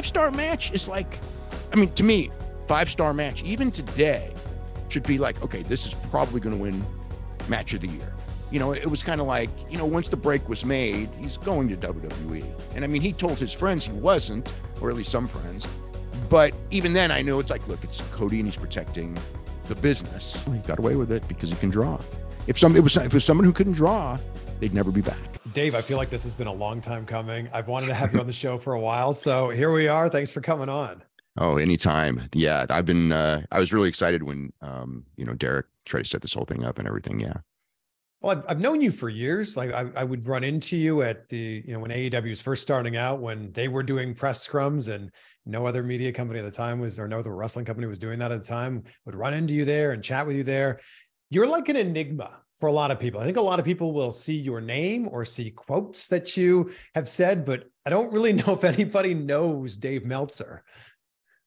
five star match is like, I mean, to me, five star match, even today, should be like, okay, this is probably going to win match of the year. You know, it was kind of like, you know, once the break was made, he's going to WWE. And I mean, he told his friends he wasn't, or at least some friends. But even then, I know it's like, look, it's Cody and he's protecting the business. He got away with it because he can draw. If some it was if it was someone who couldn't draw, they'd never be back. Dave, I feel like this has been a long time coming. I've wanted to have you on the show for a while, so here we are. Thanks for coming on. Oh, anytime. Yeah, I've been. Uh, I was really excited when um, you know Derek tried to set this whole thing up and everything. Yeah. Well, I've, I've known you for years. Like I, I would run into you at the, you know, when AEW was first starting out, when they were doing press scrums and no other media company at the time was, or no other wrestling company was doing that at the time, would run into you there and chat with you there. You're like an enigma for a lot of people. I think a lot of people will see your name or see quotes that you have said, but I don't really know if anybody knows Dave Meltzer.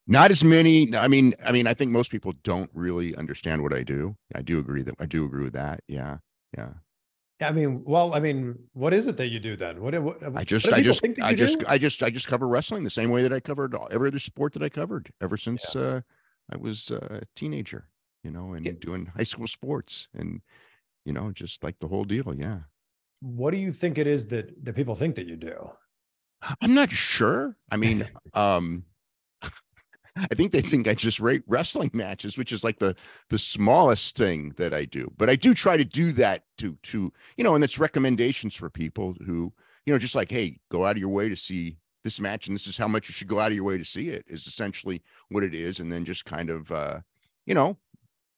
Not as many. I mean, I mean, I think most people don't really understand what I do. I do agree that I do agree with that. Yeah, yeah. I mean, well, I mean, what is it that you do then? What, what I just, I just, I just, do? I just, I just cover wrestling the same way that I covered every other sport that I covered ever since yeah. uh, I was a teenager. You know, and yeah. doing high school sports, and you know, just like the whole deal. Yeah. What do you think it is that that people think that you do? I'm not sure. I mean, um, I think they think I just rate wrestling matches, which is like the the smallest thing that I do. But I do try to do that to to you know, and it's recommendations for people who you know, just like, hey, go out of your way to see this match, and this is how much you should go out of your way to see it. Is essentially what it is, and then just kind of uh, you know,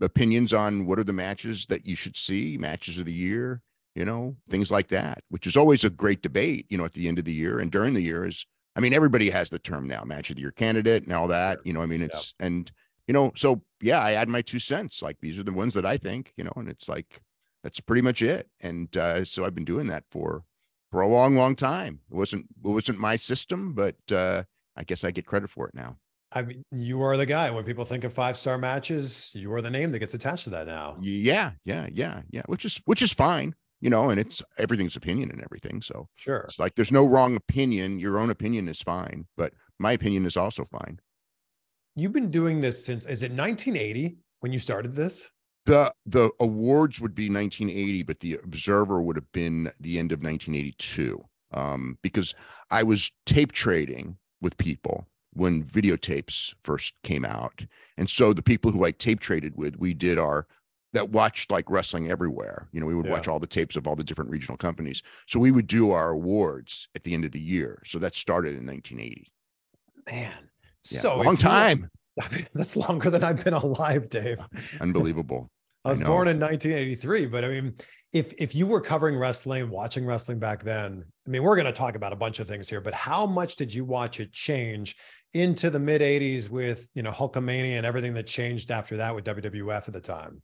opinions on what are the matches that you should see, matches of the year, you know, things like that, which is always a great debate, you know, at the end of the year and during the year is I mean, everybody has the term now, match of the year candidate and all that. You know, I mean, it's yeah. and you know, so yeah, I add my two cents. Like these are the ones that I think, you know, and it's like that's pretty much it. And uh, so I've been doing that for for a long, long time. It wasn't it wasn't my system, but uh, I guess I get credit for it now. I mean, you are the guy. When people think of five star matches, you are the name that gets attached to that now. Yeah, yeah, yeah, yeah. Which is which is fine you know, and it's everything's opinion and everything. So sure, it's like there's no wrong opinion. Your own opinion is fine, but my opinion is also fine. You've been doing this since is it 1980 when you started this? The the awards would be 1980, but the Observer would have been the end of 1982. Um, because I was tape trading with people when videotapes first came out. And so the people who I tape traded with, we did our that watched like wrestling everywhere. You know, we would yeah. watch all the tapes of all the different regional companies. So we would do our awards at the end of the year. So that started in 1980. Man, yeah, so long time. That's longer than I've been alive, Dave. Unbelievable. I was I born in 1983, but I mean, if if you were covering wrestling, watching wrestling back then, I mean, we're going to talk about a bunch of things here, but how much did you watch it change into the mid 80s with you know Hulkamania and everything that changed after that with WWF at the time?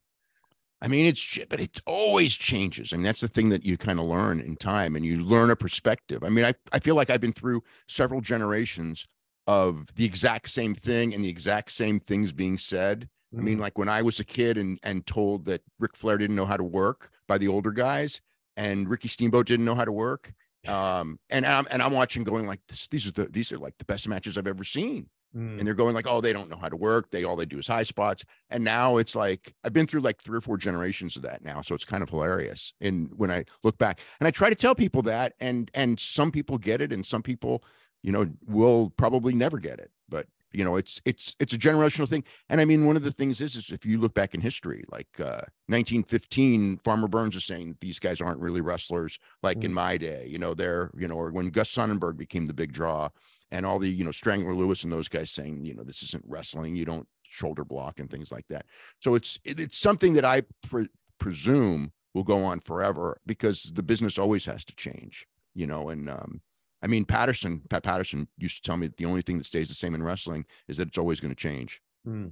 I mean, it's but it always changes. I mean, that's the thing that you kind of learn in time, and you learn a perspective. I mean, I I feel like I've been through several generations of the exact same thing and the exact same things being said. Mm. I mean, mm. like when I was a kid and and told that Ric Flair didn't know how to work by the older guys, and Ricky Steamboat didn't know how to work. Um, and I'm and I'm watching, going like this, these are the these are like the best matches I've ever seen. Mm. And they're going like, oh, they don't know how to work. They all they do is high spots. And now it's like I've been through like three or four generations of that now. So it's kind of hilarious. And when I look back and I try to tell people that, and and some people get it, and some people, you know, will probably never get it. But you know, it's it's it's a generational thing. And I mean, one of the things is is if you look back in history, like uh 1915, Farmer Burns is saying these guys aren't really wrestlers like mm. in my day. You know, they're, you know, or when Gus Sonnenberg became the big draw and all the you know Strangler Lewis and those guys saying you know this isn't wrestling you don't shoulder block and things like that so it's it, it's something that i pre- presume will go on forever because the business always has to change you know and um i mean patterson pat patterson used to tell me that the only thing that stays the same in wrestling is that it's always going to change mm.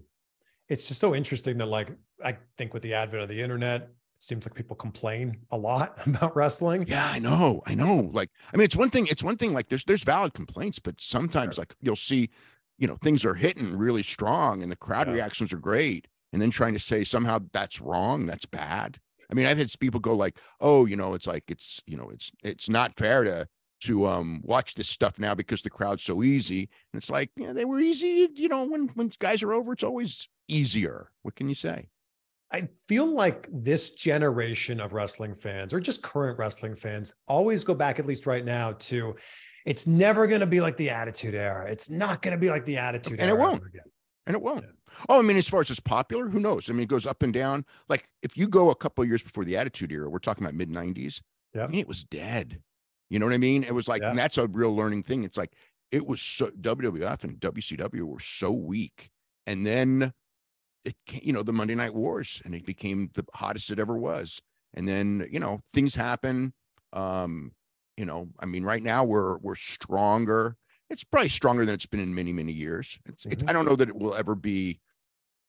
it's just so interesting that like i think with the advent of the internet seems like people complain a lot about wrestling. Yeah, I know. I know. Like, I mean, it's one thing, it's one thing like there's there's valid complaints, but sometimes sure. like you'll see, you know, things are hitting really strong and the crowd yeah. reactions are great. And then trying to say somehow that's wrong, that's bad. I mean, I've had people go like, oh, you know, it's like it's, you know, it's it's not fair to to um watch this stuff now because the crowd's so easy. And it's like, yeah, they were easy, you know, when when guys are over, it's always easier. What can you say? I feel like this generation of wrestling fans or just current wrestling fans always go back, at least right now, to it's never going to be like the attitude era. It's not going to be like the attitude era and era. it won't. And it won't. Yeah. Oh, I mean, as far as it's popular, who knows? I mean, it goes up and down. Like if you go a couple years before the attitude era, we're talking about mid 90s. Yeah. I mean, it was dead. You know what I mean? It was like, yeah. and that's a real learning thing. It's like it was so WWF and WCW were so weak. And then it you know the Monday Night Wars, and it became the hottest it ever was. And then you know things happen. Um, you know, I mean, right now we're we're stronger. It's probably stronger than it's been in many many years. It's, mm-hmm. it's I don't know that it will ever be.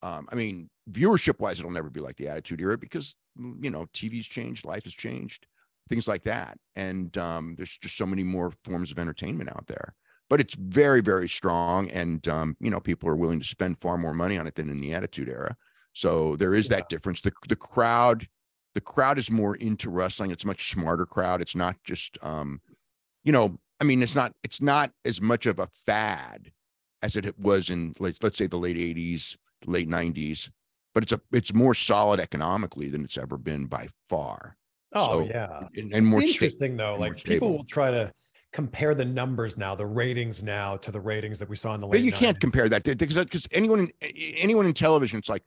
Um, I mean, viewership wise, it'll never be like the Attitude Era because you know TV's changed, life has changed, things like that, and um, there's just so many more forms of entertainment out there. But it's very very strong and um, you know people are willing to spend far more money on it than in the attitude era. So there is yeah. that difference. The, the crowd the crowd is more into wrestling. It's a much smarter crowd. It's not just um, you know i mean it's not it's not as much of a fad as it was in let's say the late 80s late 90s but it's a it's more solid economically than it's ever been by far oh so, yeah and, and more interesting sta- though like people will try to compare the numbers now, the ratings now to the ratings that we saw in the late. But you 90s. can't compare that because uh, because anyone in anyone in television, it's like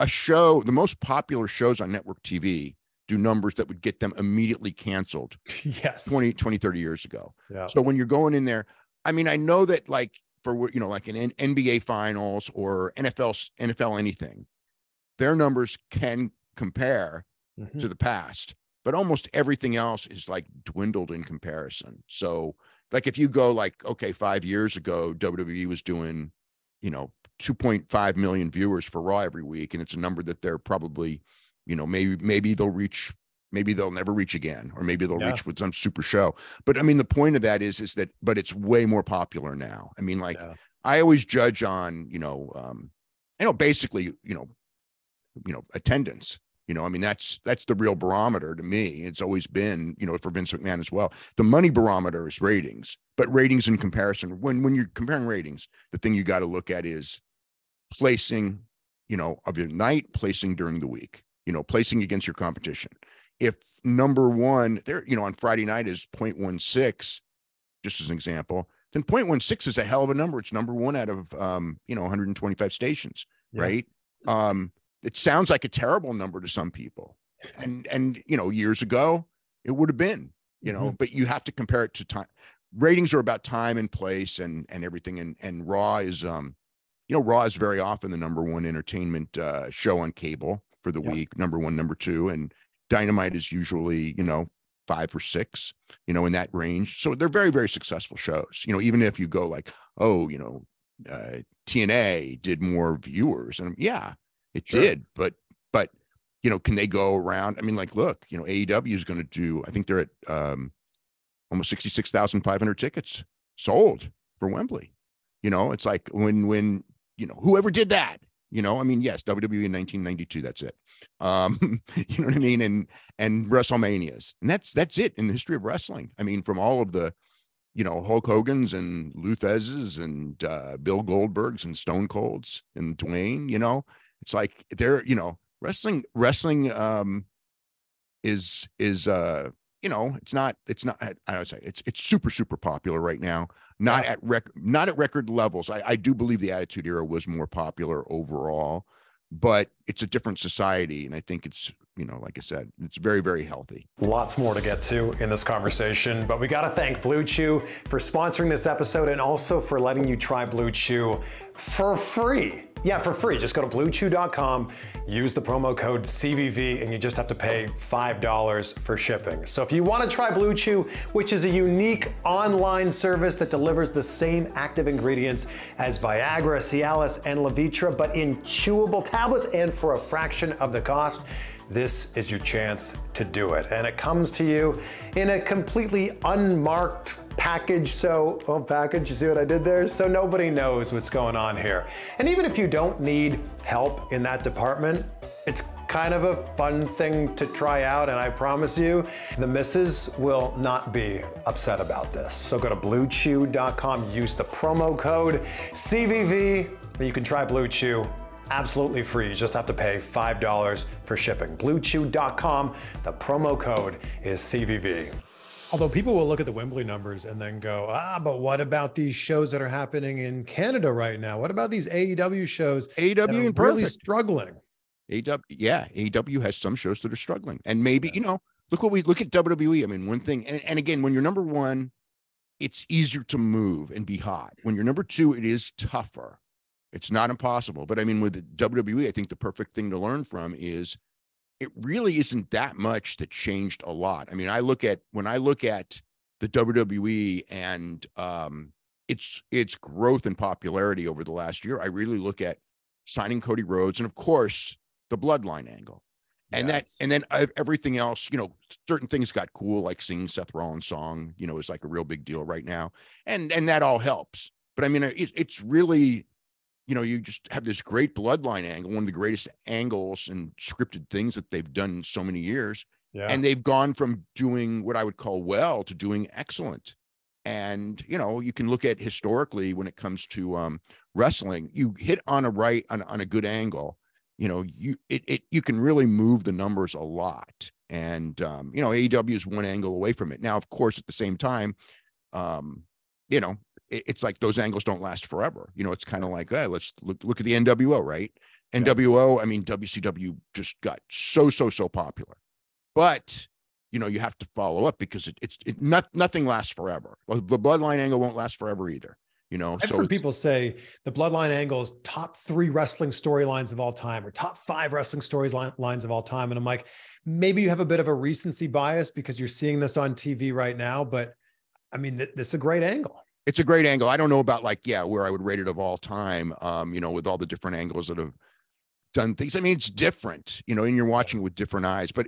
a show. The most popular shows on network TV do numbers that would get them immediately canceled. yes, 20, 20, 30 years ago. Yeah. So when you're going in there, I mean, I know that like for you know like an NBA finals or NFL NFL anything, their numbers can compare mm-hmm. to the past but almost everything else is like dwindled in comparison. So, like if you go like, okay, five years ago, WWE was doing, you know, 2.5 million viewers for Raw every week, and it's a number that they're probably, you know, maybe maybe they'll reach, maybe they'll never reach again, or maybe they'll yeah. reach with some super show. But I mean, the point of that is, is that, but it's way more popular now. I mean, like yeah. I always judge on, you know, um, you know, basically, you know, you know, attendance you know, I mean, that's that's the real barometer to me. It's always been, you know, for Vince McMahon as well. The money barometer is ratings, but ratings in comparison, when when you're comparing ratings, the thing you got to look at is placing, you know, of your night, placing during the week, you know, placing against your competition. If number one there, you know, on Friday night is 0.16, just as an example, then 0.16 is a hell of a number. It's number one out of um, you know, 125 stations, yeah. right? Um, it sounds like a terrible number to some people. And and you know years ago it would have been you know mm-hmm. but you have to compare it to time ratings are about time and place and and everything. And and raw is um you know raw is very often the number one entertainment uh show on cable for the week number one number two. And dynamite is usually you know five or six you know in that range. So they're very very successful shows. You know even if you go like oh you know uh, tna did more viewers. And yeah it sure. did, but but you know, can they go around? I mean, like, look, you know, AEW is going to do. I think they're at um, almost sixty six thousand five hundred tickets sold for Wembley. You know, it's like when when you know whoever did that. You know, I mean, yes, WWE in 1992. That's it. Um, you know what I mean? And and WrestleManias, and that's that's it in the history of wrestling. I mean, from all of the you know, Hulk Hogan's and Lou Thesz's and uh, Bill Goldberg's and Stone Cold's and Dwayne, you know, it's like they're, you know, wrestling, wrestling um is is uh you know, it's not it's not I would say it's it's super, super popular right now. Not yeah. at rec not at record levels. I, I do believe the attitude era was more popular overall, but it's a different society. And I think it's you know, like I said, it's very, very healthy. Lots more to get to in this conversation, but we got to thank Blue Chew for sponsoring this episode and also for letting you try Blue Chew for free. Yeah, for free. Just go to bluechew.com, use the promo code CVV, and you just have to pay $5 for shipping. So if you want to try Blue Chew, which is a unique online service that delivers the same active ingredients as Viagra, Cialis, and Levitra, but in chewable tablets and for a fraction of the cost, this is your chance to do it. And it comes to you in a completely unmarked package. So, oh, package, you see what I did there? So nobody knows what's going on here. And even if you don't need help in that department, it's kind of a fun thing to try out, and I promise you, the missus will not be upset about this. So go to bluechew.com, use the promo code CVV, you can try Blue Chew absolutely free. You just have to pay $5 for shipping. BlueChew.com, the promo code is CVV. Although people will look at the Wembley numbers and then go, ah, but what about these shows that are happening in Canada right now? What about these AEW shows? AEW are really struggling. AEW, yeah, AEW has some shows that are struggling, and maybe yeah. you know, look what we look at WWE. I mean, one thing, and, and again, when you're number one, it's easier to move and be hot. When you're number two, it is tougher. It's not impossible, but I mean, with WWE, I think the perfect thing to learn from is it really isn't that much that changed a lot. I mean, I look at when I look at the WWE and um, its its growth and popularity over the last year, I really look at signing Cody Rhodes and of course the bloodline angle. And yes. that, and then everything else, you know, certain things got cool, like singing Seth Rollins' song, you know, is like a real big deal right now, and and that all helps. But I mean, it, it's really you know, you just have this great bloodline angle, one of the greatest angles and scripted things that they've done in so many years. Yeah. And they've gone from doing what I would call well to doing excellent. And you know, you can look at historically when it comes to um, wrestling, you hit on a right on, on a good angle, you know, you it, it you can really move the numbers a lot. And um, you know, AEW is one angle away from it. Now, of course, at the same time, um, you know, it's like those angles don't last forever. You know, it's kind of like, hey, let's look look at the NWO, right? NWO, I mean, WCW just got so so so popular, but you know, you have to follow up because it, it's it not nothing lasts forever. The bloodline angle won't last forever either. You know, I've so heard people say the bloodline angle is top three wrestling storylines of all time or top five wrestling storylines of all time. And I'm like, maybe you have a bit of a recency bias because you're seeing this on TV right now, but I mean, th- this is a great angle it's a great angle. I don't know about like, yeah, where I would rate it of all time. Um, you know, with all the different angles that have done things. I mean, it's different, you know, and you're watching with different eyes. But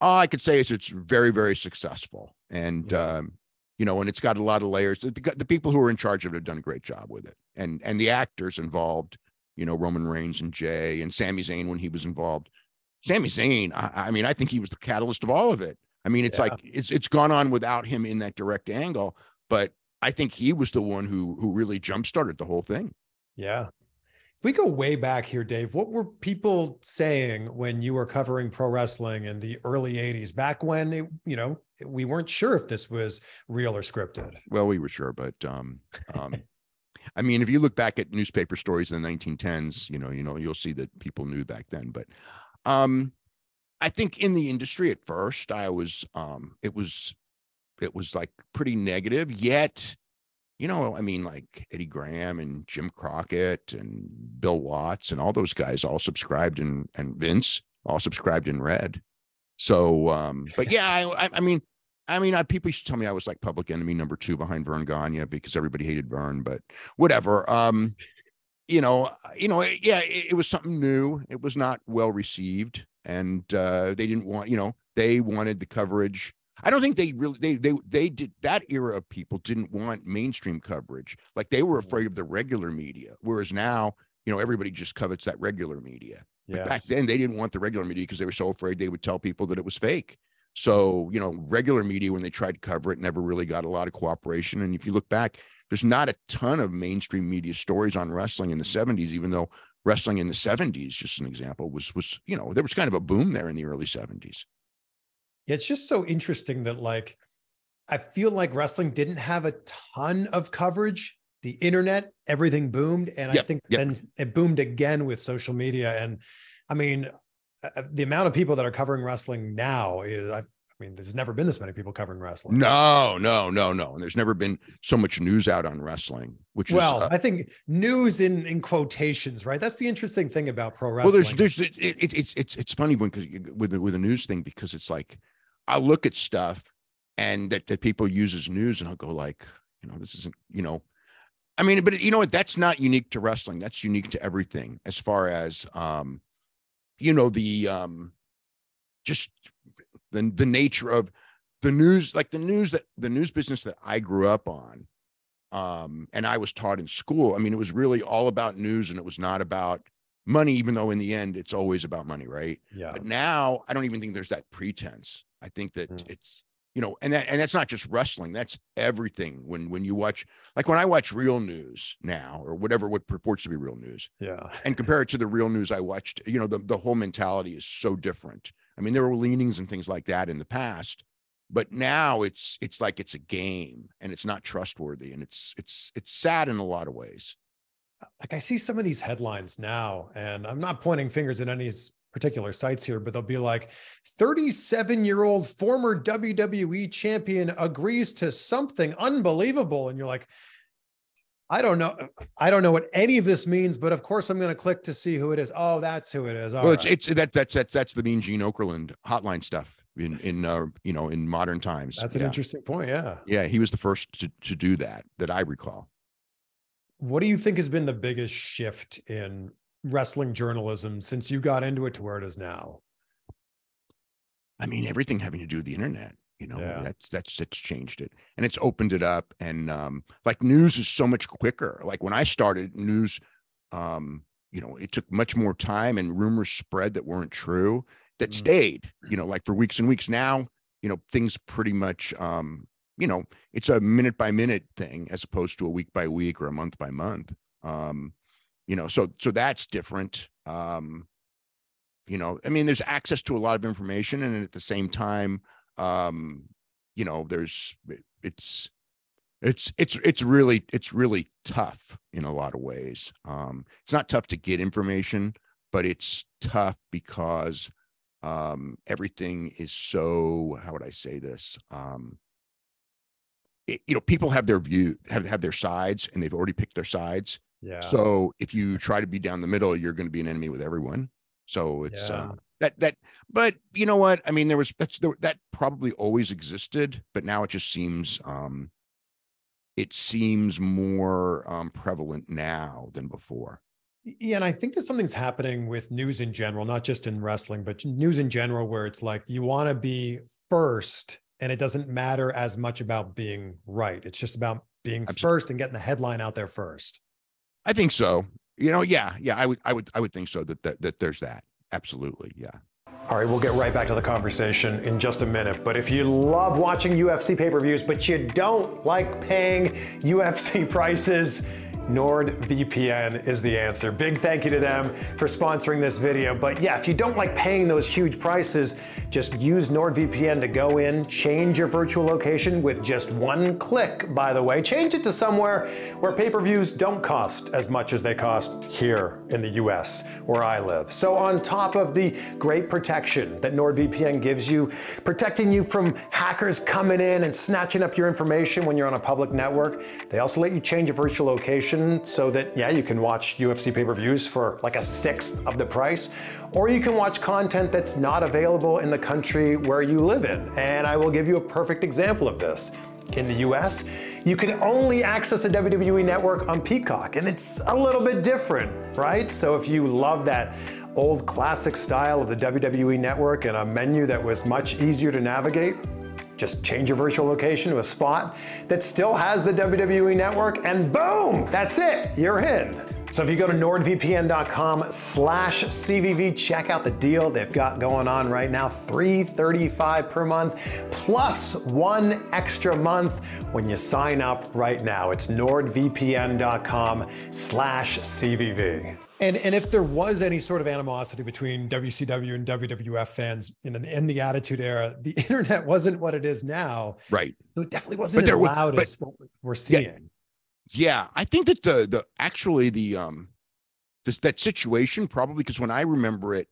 all I could say is it's very, very successful. And yeah. um, you know, and it's got a lot of layers. The, the, people who are in charge of it have done a great job with it. And and the actors involved, you know, Roman Reigns and Jey and Sami Zayn when he was involved. Sami Zayn, I, I mean, I think he was the catalyst of all of it. I mean, it's yeah. like it's it's gone on without him in that direct angle, but I think he was the one who who really jump started the whole thing. Yeah. If we go way back here, Dave, what were people saying when you were covering pro wrestling in the early 80s, back when it, you know, we weren't sure if this was real or scripted? Well, we were sure, but um, um I mean, if you look back at newspaper stories in the 1910s, you know, you know, you'll see that people knew back then. But um, I think in the industry at first, I was um, it was it was like pretty negative yet you know i mean like eddie graham and jim crockett and bill watts and all those guys all subscribed and and vince all subscribed in red so um but yeah i i mean I mean, I, people used to tell me I was like public enemy number two behind Verne Gagne because everybody hated Verne, but whatever. Um, you know, you know, yeah, it, it was something new. It was not well received, and uh, they didn't want, you know, they wanted the coverage I don't think they really they they they did that era of people didn't want mainstream coverage. Like they were mm. afraid of the regular media. Whereas now, you know, everybody just covets that regular media. Yes. Back then they didn't want the regular media because they were so afraid they would tell people that it was fake. So, you know, regular media when they tried to cover it never really got a lot of cooperation. And if you look back, there's not a ton of mainstream media stories on wrestling in the 70s, even though wrestling in the 70s, just an example, was was, you know, there was kind of a boom there in the early 70s it's just so interesting that like I feel like wrestling didn't have a ton of coverage. The internet, everything boomed, and yep, I think yep. then it boomed again with social media. And I mean, uh, the amount of people that are covering wrestling now is I, I mean, there's never been this many people covering wrestling. No, no, no, no. And there's never been so much news out on wrestling, which well, is, uh, I think news in in quotations, right? That's the interesting thing about pro wrestling. Well, there's, there's, it, it, it's it's it's funny when because with the with the news thing because it's like I look at stuff and that, that people use as news and I'll go like, you know, this isn't, you know, I mean, but you know what? That's not unique to wrestling. That's unique to everything as far as, um, you know, the, um, just the, the nature of the news, like the news that the news business that I grew up on, um, and I was taught in school. I mean, it was really all about news and it was not about money, even though in the end it's always about money, right? Yeah. But now I don't even think there's that pretense. I think that Mm. it's you know, and that and that's not just wrestling. That's everything. When when you watch, like when I watch real news now, or whatever what purports to be real news, Yeah. and compare it to the real news I watched, you know, the the whole mentality is so different. I mean, there were leanings and things like that in the past, but now it's it's like it's a game and it's not trustworthy, and it's it's it's sad in a lot of ways. like I see some of these headlines now, and I'm not pointing fingers at any particular sites here, but they'll be like 37 year old former WWE champion agrees to something unbelievable. And you're like, I don't know. I don't know what any of this means, but of course I'm going to click to see who it is. Oh, that's who it is. All well, right. it's it's that that's that's that's the mean Gene Okerlund hotline stuff in in uh, you know in modern times. that's an yeah. interesting point. Yeah. Yeah, he was the first to to do that that I recall. What do you think has been the biggest shift in wrestling journalism since you got into it to where it is now? I mean, everything having to do with the internet. You know, Yeah. that's that's that's changed it, and it's opened it up. And um, like news is so much quicker. Like when I started, news, um, you know, it took much more time, and rumors spread that weren't true that Mm. stayed. You know, like for weeks and weeks. Now, you know, things pretty much, um, you know, it's a minute by minute thing as opposed to a week by week or a month by month. Um, you know, so so that's different. Um, you know i mean there's access to a lot of information and at the same time um you know there's it's it's it's it's really it's really tough in a lot of ways um it's not tough to get information but it's tough because um everything is so how would i say this um it, you know people have their view have have their sides and they've already picked their sides Yeah. so if you try to be down the middle, you're going to be an enemy with everyone. So it's Yeah. uh, that that. But you know what? I mean, there was that's the, that probably always existed, but now it just seems um, it seems more um, prevalent now than before. Yeah, and I think that something's happening with news in general, not just in wrestling, but news in general, where it's like you want to be first, and it doesn't matter as much about being right. It's just about being Absol- first and getting the headline out there first. I think so. You know, yeah, yeah. I would, I would, I would think so. That that, that there's that. Absolutely, yeah. All right, we'll get right back to the conversation in just a minute. But if you love watching UFC pay per views, but you don't like paying UFC prices, NordVPN is the answer. Big thank you to them for sponsoring this video. But yeah, if you don't like paying those huge prices, just use NordVPN to go in, change your virtual location with just one click, by the way. Change it to somewhere where pay per views don't cost as much as they cost here in the US, where I live. So, on top of the great protection that NordVPN gives you, protecting you from hackers coming in and snatching up your information when you're on a public network, they also let you change your virtual location so that, yeah, you can watch UFC pay per views for like a sixth of the price, or you can watch content that's not available in the country where you live in. And I will give you a perfect example of this. In the US, you can only access the WWE network on Peacock, and it's a little bit different, right? So if you love that old classic style of the WWE network and a menu that was much easier to navigate, just change your virtual location to a spot that still has the WWE network, and boom, that's it, you're in. So if you go to nordvpn.com slash CVV, check out the deal they've got going on right now, 335 per month, plus one extra month when you sign up right now. It's nordvpn.com slash CVV. And, and if there was any sort of animosity between WCW and WWF fans in, the- in the Attitude Era, the internet wasn't what it is now. Right. So it definitely wasn't But as was- loud but- as what we're seeing. Yeah, I think that the the actually the um this that situation probably because when I remember it,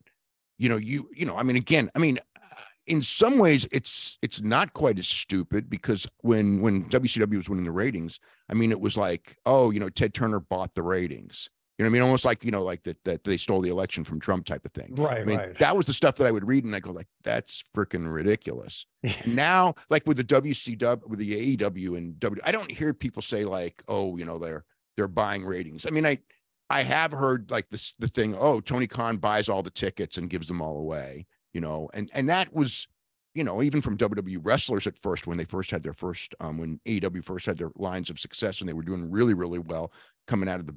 you know, you you know, I mean, again, I mean, uh, in some ways, it's it's not quite as stupid because when when WCW was winning the ratings, I mean, it was like, oh, you know, Ted Turner bought the ratings. You know what I mean? Almost like, you know, like that that they stole the election from Trump type of thing. Right, I mean, right. that was the stuff that I would read and I go like, that's freaking ridiculous. now, like with the WCW, with the AEW and W, I don't hear people say like, oh, you know, they're they're buying ratings. I mean, I I have heard like this the thing, oh, Tony Khan buys all the tickets and gives them all away, you know, and and that was, you know, even from WWE wrestlers at first when they first had their first um when AEW first had their lines of success and they were doing really really well coming out of the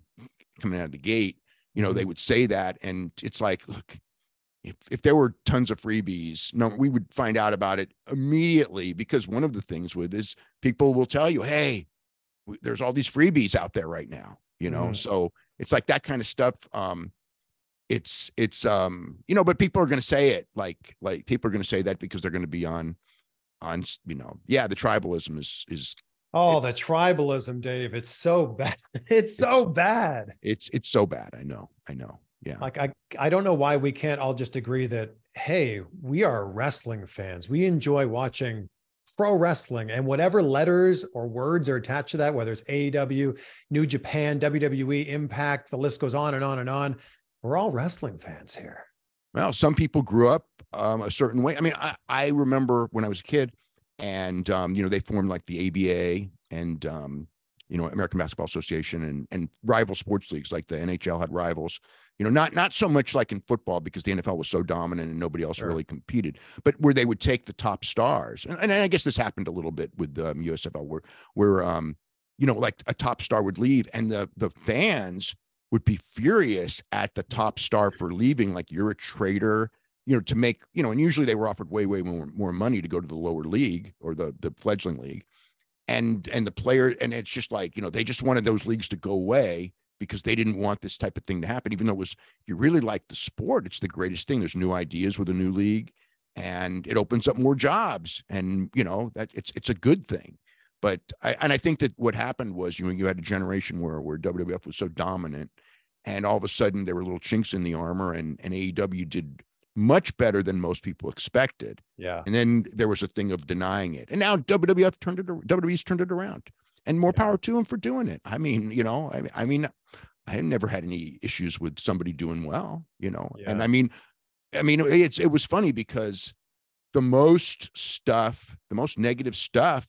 coming out of the gate you know, they would say that. And it's like, look, if, if there were tons of freebies, no, we would find out about it immediately because one of the things with is people will tell you, hey, there's all these freebies out there right now, you know. Mm-hmm. So it's like that kind of stuff. Um, it's it's um, you know, but people are gonna say it like like people are gonna say that because they're gonna be on on you know, yeah, the tribalism is is Oh, the tribalism, Dave. It's so bad. It's so bad. It's it's so bad. I know. I know. Yeah. Like I I don't know why we can't all just agree that hey, we are wrestling fans. We enjoy watching pro wrestling and whatever letters or words are attached to that, whether it's AEW, New Japan, WWE, Impact, the list goes on and on and on. We're all wrestling fans here. Well, some people grew up um, a certain way. I mean, I, I remember when I was a kid, and um, you know they formed like the ABA and um, you know American Basketball Association and and rival sports leagues like the NHL had rivals. You know, not not so much like in football because the NFL was so dominant and nobody else sure. really competed, but where they would take the top stars, and, and I guess this happened a little bit with um, USFL, where where um, you know like a top star would leave and the the fans would be furious at the top star for leaving, like you're a traitor you know, to make, you know, and usually they were offered way, way more, more money to go to the lower league or the the fledgling league. And and the player, and it's just like, you know, they just wanted those leagues to go away because they didn't want this type of thing to happen, even though it was if you really like the sport, it's the greatest thing. There's new ideas with a new league and it opens up more jobs. And you know, that it's it's a good thing. But I and I think that what happened was you know, you had a generation where where WWF was so dominant and all of a sudden there were little chinks in the armor and, and AEW did much better than most people expected. Yeah. And then there was a thing of denying it. And now WWF turned it WWE's turned it around. And more yeah. power to them for doing it. I mean, you know, I, I mean, I never had any issues with somebody doing well, you know. Yeah. And I mean, I mean, it's it was funny because the most stuff, the most negative stuff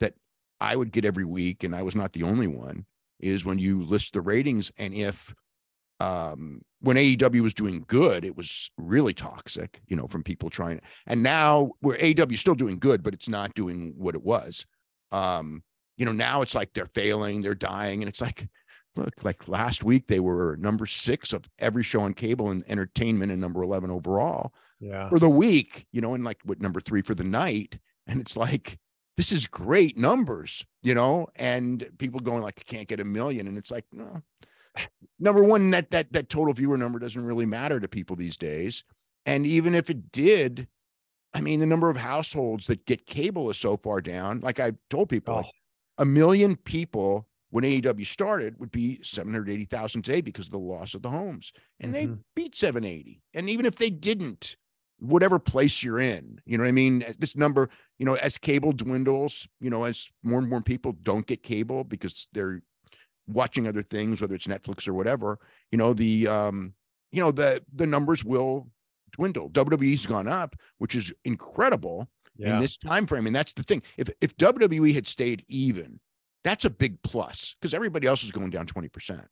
that I would get every week, and I was not the only one, is when you list the ratings and if um, when AEW was doing good, it was really toxic, you know, from people trying. And now where AEW still doing good, but it's not doing what it was. Um, you know, now it's like they're failing, they're dying, and it's like, look, like last week they were number six of every show on cable and entertainment, and number eleven overall. Yeah. For the week, you know, and like what number three for the night, and it's like this is great numbers, you know, and people going like, I can't get a million, and it's like, no number one, that that that total viewer number doesn't really matter to people these days. And even if it did, I mean, the number of households that get cable is so far down. Like I told people, oh. like, a million people when AEW started would be 780,000 today because of the loss of the homes. And mm-hmm. they beat 780. And even if they didn't, whatever place you're in, you know what I mean? This number, you know, as cable dwindles, you know, as more and more people don't get cable because they're watching other things, whether it's Netflix or whatever, you know, the um, you know, the the numbers will dwindle. WWE's gone up, which is incredible yeah. in this time frame. And that's the thing. If if WWE had stayed even, that's a big plus because everybody else is going down 20%,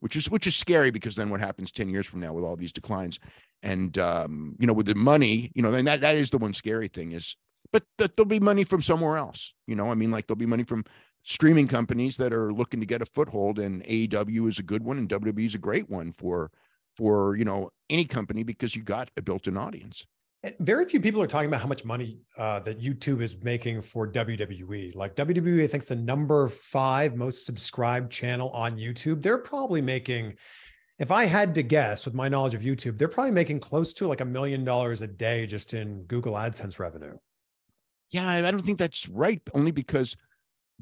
which is which is scary because then what happens 10 years from now with all these declines? And um, you know, with the money, you know, and that that is the one scary thing is but that there'll be money from somewhere else. You know, I mean, like there'll be money from streaming companies that are looking to get a foothold and AEW is a good one and WWE is a great one for for you know any company because you got a built-in audience. Very few people are talking about how much money uh, that YouTube is making for WWE. Like WWE, I think, is the number five most subscribed channel on YouTube. They're probably making, if I had to guess, with my knowledge of YouTube, they're probably making close to like a million dollars a day just in Google AdSense revenue. Yeah, I don't think that's right. Only because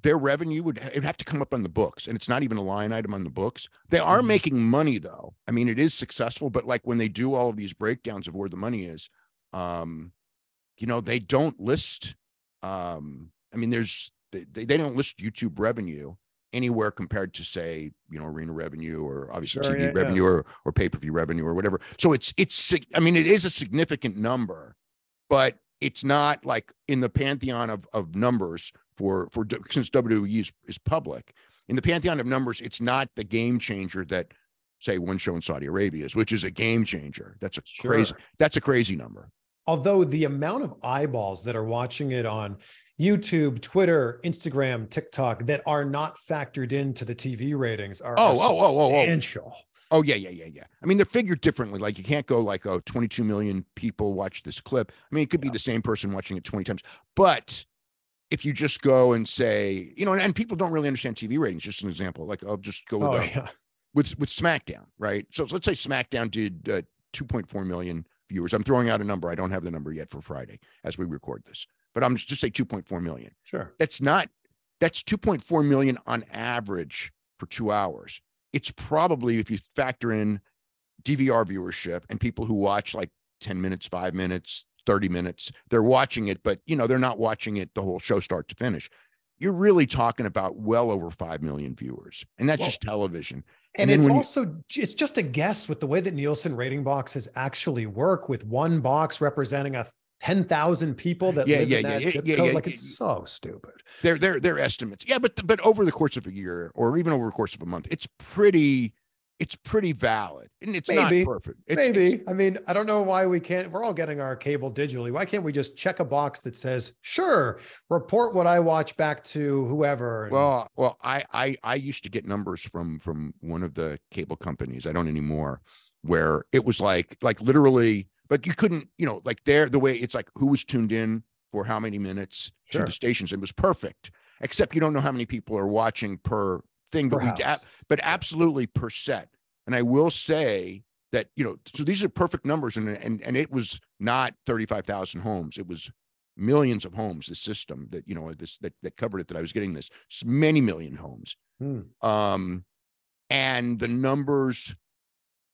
their revenue would it'd have to come up on the books and it's not even a line item on the books they are mm-hmm. making money though i mean it is successful but like when they do all of these breakdowns of where the money is um you know they don't list um i mean there's they, they don't list youtube revenue anywhere compared to say you know arena revenue or obviously sure, tv yeah, revenue yeah. or or pay-per-view revenue or whatever so it's it's i mean it is a significant number but it's not like in the pantheon of of numbers for for since WWE is, is public in the pantheon of numbers, it's not the game changer that say one show in Saudi Arabia is, which is a game changer. That's a sure. crazy. That's a crazy number. Although the amount of eyeballs that are watching it on YouTube, Twitter, Instagram, TikTok that are not factored into the TV ratings are, oh, are oh, oh, substantial. Oh, oh, Oh yeah, yeah, yeah, yeah. I mean, they're figured differently. Like you can't go like, oh, 22 million people watch this clip. I mean, it could be the same person watching it 20 times. But if you just go and say, you know, and, and people don't really understand TV ratings, just an example. Like I'll just go with Oh yeah. with with SmackDown, right? So let's say SmackDown did uh, 2.4 million viewers. I'm throwing out a number. I don't have the number yet for Friday as we record this, but I'm just just say 2.4 million. Sure. That's not that's 2.4 million on average for two hours. It's probably if you factor in DVR viewership and people who watch like 10 minutes, five minutes, 30 minutes, they're watching it, but you know, they're not watching it the whole show start to finish. You're really talking about well over 5 million viewers. And that's Well, just television. And, then it's when you- also it's just a guess with the way that Nielsen rating boxes actually work, with one box representing a ten thousand people that Yeah, live yeah, in yeah, that yeah, zip yeah, code. yeah, like it's so stupid. They're they're they're estimates. Yeah, but but over the course of a year or even over the course of a month, it's pretty it's pretty valid. And it's Maybe. not perfect. It's- Maybe. it's- I mean, I don't know why we can't. We're all getting our cable digitally. Why can't we just check a box that says, "Sure, report what I watch back to whoever"? Well, well, I I I used to get numbers from from one of the cable companies. I don't anymore. Where it was like like literally, but you couldn't, you know, like there the way it's like who was tuned in for how many minutes Sure. to the stations. It was perfect, except you don't know how many people are watching per thing. But we, ab- but absolutely per set. And I will say that you know, so these are perfect numbers, and and and it was not thirty five thousand homes. It was millions of homes. The system that you know this that that covered it. That I was getting this s- many million homes. Hmm. Um, and the numbers.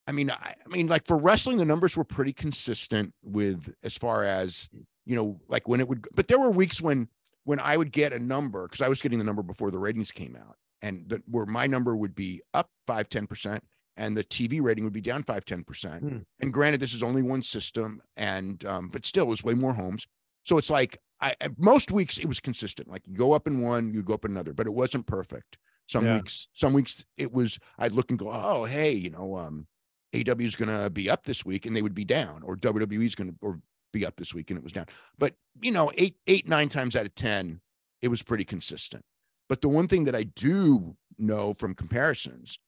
I mean, I, I mean, like for wrestling, the numbers were pretty consistent with as far as you know, like when it would. But there were weeks when when I would get a number because I was getting the number before the ratings came out, and that where my number would be up five ten percent, and the TV rating would be down five ten percent. Hmm. And granted, this is only one system, and um, but still, it was way more homes. So it's like I most weeks it was consistent. Like you go up in one, you go up in another, but it wasn't perfect. Some Yeah. weeks, some weeks it was. I'd look and go, oh hey, you know, um, AEW is going to be up this week, and they would be down, or WWE is going to or be up this week, and it was down. But you know, eight, eight, nine times out of ten, it was pretty consistent. But the one thing that I do know from comparisons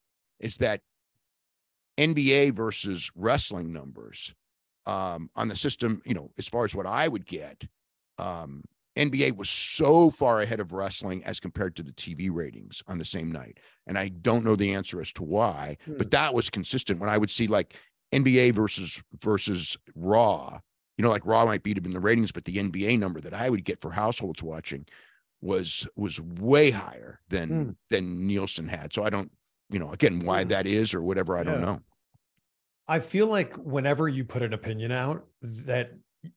is that NBA versus wrestling numbers um, on the system, you know, as far as what I would get, um, NBA was so far ahead of wrestling as compared to the TV ratings on the same night. And I don't know the answer as to why, Hmm. but that was consistent when I would see like NBA versus versus Raw. You know, like Raw might beat him in the ratings, but the NBA number that I would get for households watching was was way higher than Hmm. than Nielsen had. So I don't, you know, again, why that is or whatever, I don't know. I feel like whenever you put an opinion out, that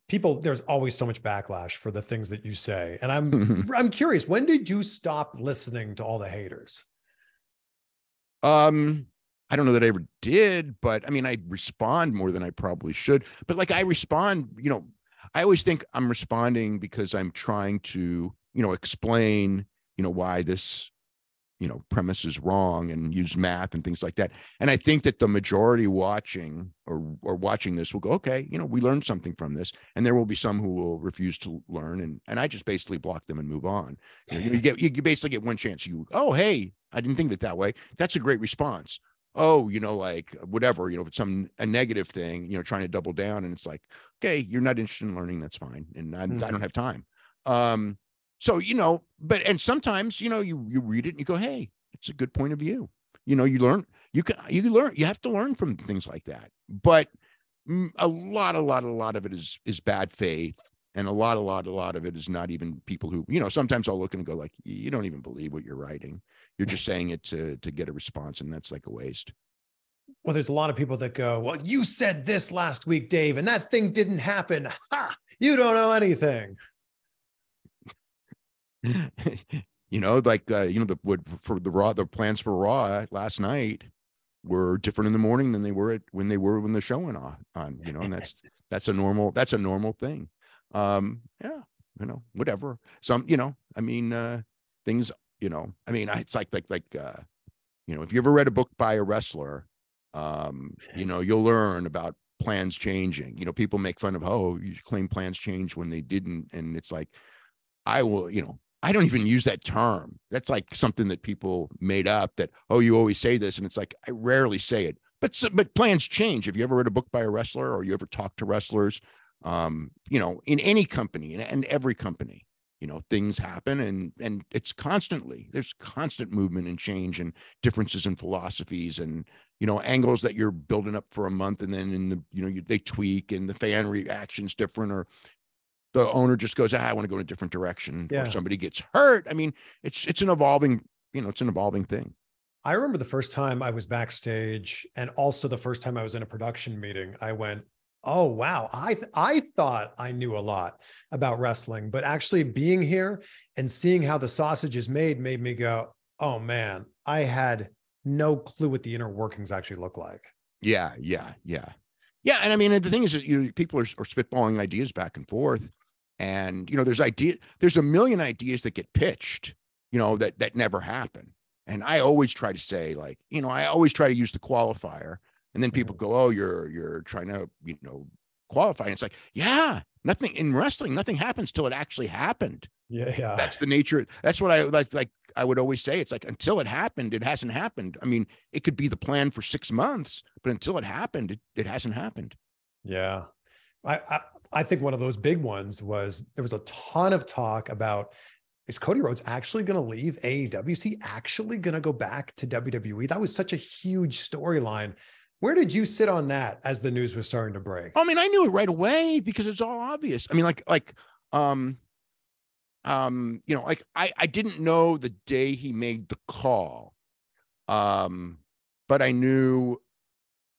people there's always so much backlash for the things that you say, and I'm I'm curious. When did you stop listening to all the haters? Um, I don't know that I ever did, but I mean, I respond more than I probably should. But like, I respond, you know, I always think I'm responding because I'm trying to, you know, explain, you know, why this, you know, premise is wrong and use math and things like that. And I think that the majority watching or or watching this will go, okay, you know, we learned something from this, and there will be some who will refuse to learn, and and I just basically block them and move on. You, know, you get you basically get one chance. You, oh, hey, I didn't think of it that way. That's a great response. Oh, you know, like whatever, you know, if it's some a negative thing, you know, trying to double down, and it's like, okay, you're not interested in learning, that's fine, and I, I Mhm. don't have time. Um, so you know, but and sometimes you know you you read it and you go, hey, it's a good point of view. You know, you learn, you can you can learn, you have to learn from things like that. But a lot, a lot, a lot of it is is bad faith and a lot a lot a lot of it is not even people who you know sometimes i'll look and go like you don't even believe what you're writing you're just saying it to to get a response and that's like a waste Well, there's a lot of people that go, "Well, you said this last week, Dave, and that thing didn't happen. Ha! You don't know anything." you know like uh, you know the what for the raw the plans for raw last night were different in the morning than they were at, when they were when the show went on on you know and that's that's a normal that's a normal thing. Um yeah you know whatever. Some you know i mean uh things you know i mean it's like like like uh you know if you ever read a book by a wrestler um you know you'll learn about plans changing. You know people make fun of oh you claim plans change when they didn't and it's like i will you know i don't even use that term that's like something that people made up that oh you always say this and it's like i rarely say it but but plans change. Have you ever read a book by a wrestler, or you ever talked to wrestlers? Um, you know, in any company and, every company, you know, things happen, and and it's constantly there's constant movement and change and differences in philosophies and you know angles that you're building up for a month, and then in the you know you, they tweak and the fan reaction's different, or the owner just goes, ah, I want to go in a different direction, Yeah. or somebody gets hurt. I mean, it's it's an evolving, you know, it's an evolving thing. I remember the first time I was backstage and also the first time I was in a production meeting, I went, "Oh wow, I th- I thought I knew a lot about wrestling, but actually being here and seeing how the sausage is made made me go, "Oh man, I had no clue what the inner workings actually look like." Yeah, yeah, yeah, yeah. And I mean, the thing is, that you know, people are, are spitballing ideas back and forth, and you know, there's idea, there's a million ideas that get pitched, you know, that that never happen. And I always try to say, like, you know, I always try to use the qualifier, and then people go, "Oh, you're you're trying to, you know, qualify." And it's like, yeah, nothing in wrestling, nothing happens till it actually happened. Yeah, yeah. That's the nature. That's what I like. Like I would always say, it's like until it happened, it hasn't happened. I mean, it could be the plan for six months, but until it happened, it, it hasn't happened. Yeah. I, I I think one of those big ones was there was a ton of talk about is Cody Rhodes actually going to leave AEW? Is he actually going to go back to WWE? That was such a huge storyline. Where did you sit on that as the news was starting to break? I mean, I knew it right away because it's all obvious. I mean, like, like, um, um, you know, like I, I didn't know the day he made the call, um, but I knew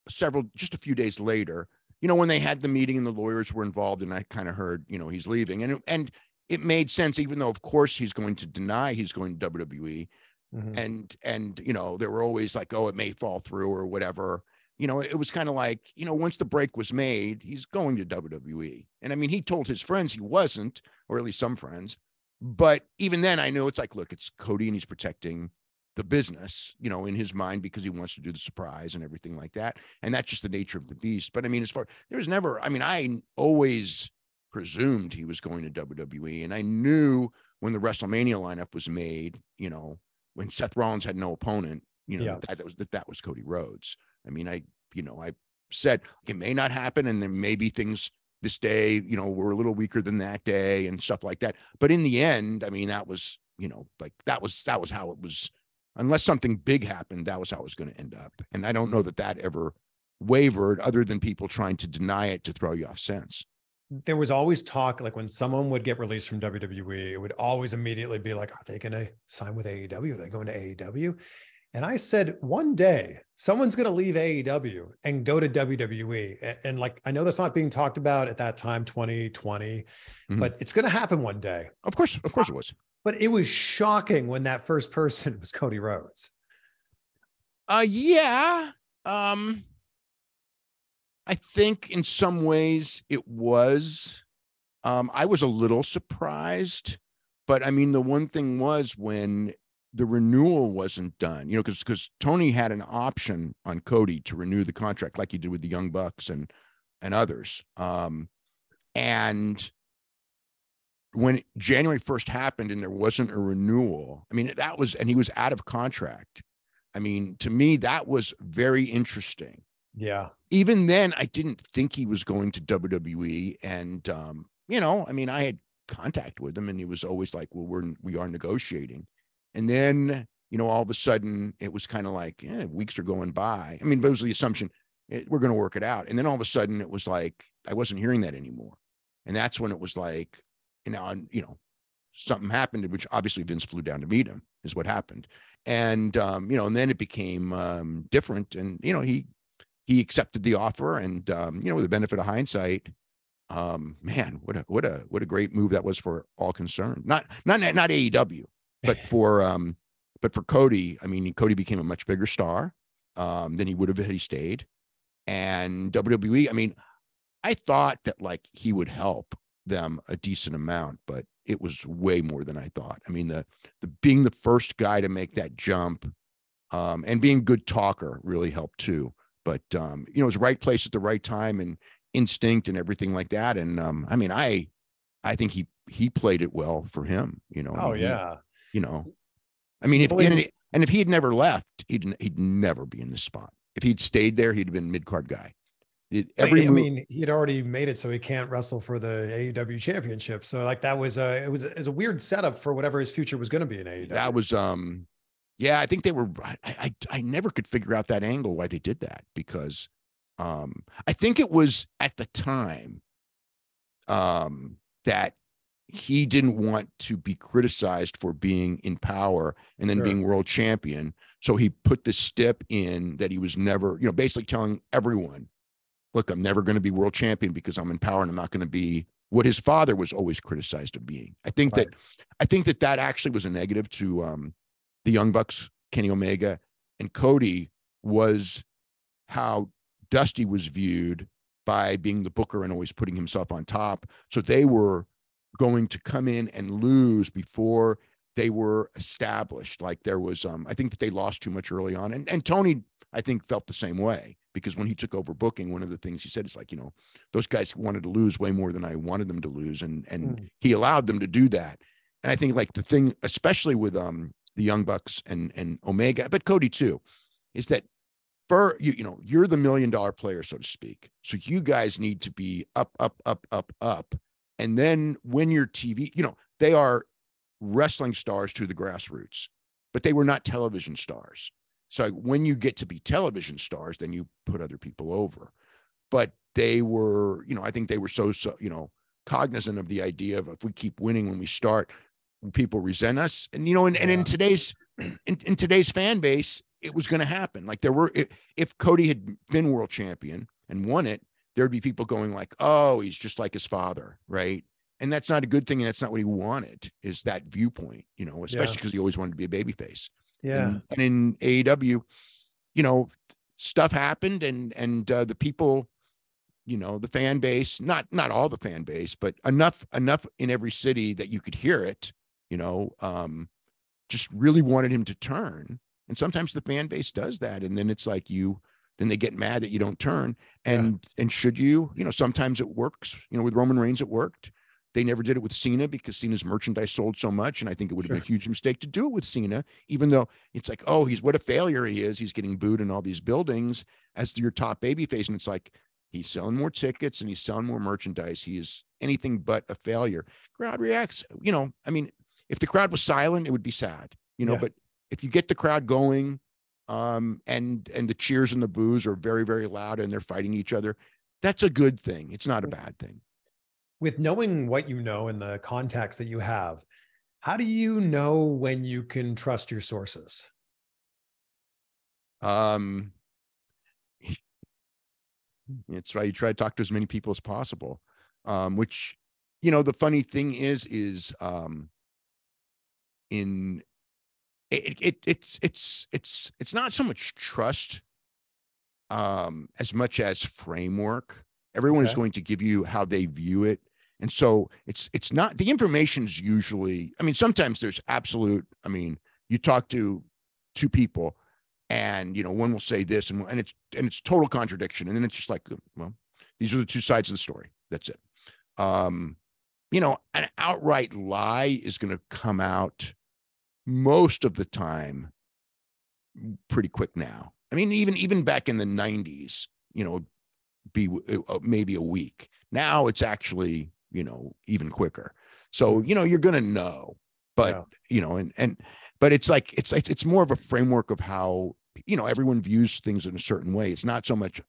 several, just a few days later, you know, when they had the meeting and the lawyers were involved, and I kind of heard, you know, he's leaving, and and it made sense, even though, of course, he's going to deny he's going to WWE, Mhm. and and you know, they were always like, oh, it may fall through or whatever. You know, it was kind of like, you know, once the break was made, he's going to WWE, and I mean, he told his friends he wasn't, or at least some friends, but even then, I know it's like, look, it's Cody, and he's protecting the business, you know, in his mind because he wants to do the surprise and everything like that. And that's just the nature of the beast. But I mean, as far there was never, I mean, I always presumed he was going to WWE. And I knew when the WrestleMania lineup was made, you know, when Seth Rollins had no opponent, you know, Yeah. that, that was that that was Cody Rhodes. I mean, I, you know, I said it may not happen, and there may be things this day, you know, were a little weaker than that day and stuff like that. But in the end, I mean, that was, you know, like that was that was how it was unless something big happened, that was how it was going to end up. And I don't know that that ever wavered, other than people trying to deny it to throw you off sense. There was always talk like when someone would get released from WWE, it would always immediately be like, are they going to sign with AEW? Are they going to AEW? And I said, one day someone's going to leave AEW and go to WWE. A- And, like, I know that's not being talked about at that time, 2020, Mhm. but it's going to happen one day. Of course, of course it was. But it was shocking when that first person was Cody Rhodes. Uh, yeah. Um, I think in some ways it was. Um, I was a little surprised, but I mean, the one thing was when the renewal wasn't done, you know, because because Tony had an option on Cody to renew the contract like he did with the Young Bucks and and others. Um, and when January 1st happened and there wasn't a renewal, I mean, that was, and he was out of contract. I mean, to me, that was very interesting. Yeah. Even then, I didn't think he was going to WWE. And, um, you know, I mean, I had contact with him and he was always like, well, we're, we are negotiating. And then, you know, all of a sudden it was kind of like, yeah, weeks are going by. I mean, it was the assumption it, we're going to work it out. And then all of a sudden it was like, I wasn't hearing that anymore. And that's when it was like, you know, and, you know, something happened, which obviously Vince flew down to meet him, is what happened. And um, you know, and then it became um different. And you know, he he accepted the offer, and um, you know, with the benefit of hindsight, um, man, what a what a what a great move that was for all concerned. Not not not AEW, but for um, but for Cody. I mean, Cody became a much bigger star um than he would have had he stayed. And WWE, I mean, I thought that like he would help them a decent amount, but it was way more than I thought. I mean, the the being the first guy to make that jump, um, and being a good talker really helped too. But um, you know, it was right place at the right time and instinct and everything like that. And um, I mean, I I think he he played it well for him. You know. I Oh, mean, he- yeah. you know, I mean, if and, and- and if he had never left, he'd he'd never be in this spot. If he'd stayed there, he'd have been mid card guy. It, every I mean, he'd already made it, so he can't wrestle for the AEW championship. So like that was a it was a, it was a weird setup for whatever his future was going to be in AEW. That was um, yeah, I think they were. I, I I never could figure out that angle why they did that because um, I think it was at the time um that he didn't want to be criticized for being in power and then sure. being world champion. So he put the step in that he was never, you know, basically telling everyone, look, I'm never going to be world champion because I'm in power and I'm not going to be what his father was always criticized of being. I think right. that, I think that that actually was a negative to um, the Young Bucks, Kenny Omega, and Cody was how Dusty was viewed by being the booker and always putting himself on top. So they were going to come in and lose before they were established. Like there was, um, I think that they lost too much early on, and and Tony, I think, felt the same way because when he took over booking, one of the things he said is like, you know, those guys wanted to lose way more than I wanted them to lose, and and mm. he allowed them to do that. And I think like the thing, especially with um the Young Bucks and and Omega, but Cody too, is that for you, you know, you're the million dollar player, so to speak. So you guys need to be up, up, up, up, up and then when your TV, you know, they are wrestling stars to the grassroots, but they were not television stars. So when you get to be television stars, then you put other people over. But they were, you know, I think they were so, so you know, cognizant of the idea of if we keep winning when we start, people resent us. And you know, and, and in today's in, in today's fan base, it was going to happen. Like there were, if Cody had been world champion and won it, there'd be people going like, "Oh, he's just like his father," right? And that's not a good thing, and that's not what he wanted. Is that viewpoint, you know, especially because yeah. he always wanted to be a baby face. Yeah. And, and in AEW, you know, stuff happened, and and uh, the people, you know, the fan base, not not all the fan base, but enough enough in every city that you could hear it. You know, um, just really wanted him to turn. And sometimes the fan base does that, and then it's like you then they get mad that you don't turn. And yeah. and should you, you know, sometimes it works. You know, with Roman Reigns, it worked. They never did it with Cena because Cena's merchandise sold so much. And I think it would have sure. been a huge mistake to do it with Cena, even though it's like, oh, he's what a failure he is. He's getting booed in all these buildings as your top baby face. And it's like, he's selling more tickets and he's selling more merchandise. He is anything but a failure. Crowd reacts, you know, I mean, if the crowd was silent, it would be sad, you know, yeah. but if you get the crowd going, um, and and the cheers and the boos are very very loud and they're fighting each other that's a good thing it's not a bad thing with knowing what you know and the contacts that you have how do you know when you can trust your sources? Um it's right you try to talk to as many people as possible. Um which you know the funny thing is is um in it, it it's it's it's it's not so much trust um as much as framework. Everyone okay. is going to give you how they view it and so it's it's not the information's usually i mean sometimes there's absolute i mean you talk to two people and you know one will say this and, and it's and it's total contradiction and then it's just like well these are the two sides of the story that's it um you know an outright lie is going to come out most of the time pretty quick now. I mean, even even back in the 90s, you know, be uh, maybe a week. Now it's actually, you know, even quicker. So, you know, you're going to know, but yeah. you know, and and but it's like it's like it's more of a framework of how, you know, everyone views things in a certain way. It's not so much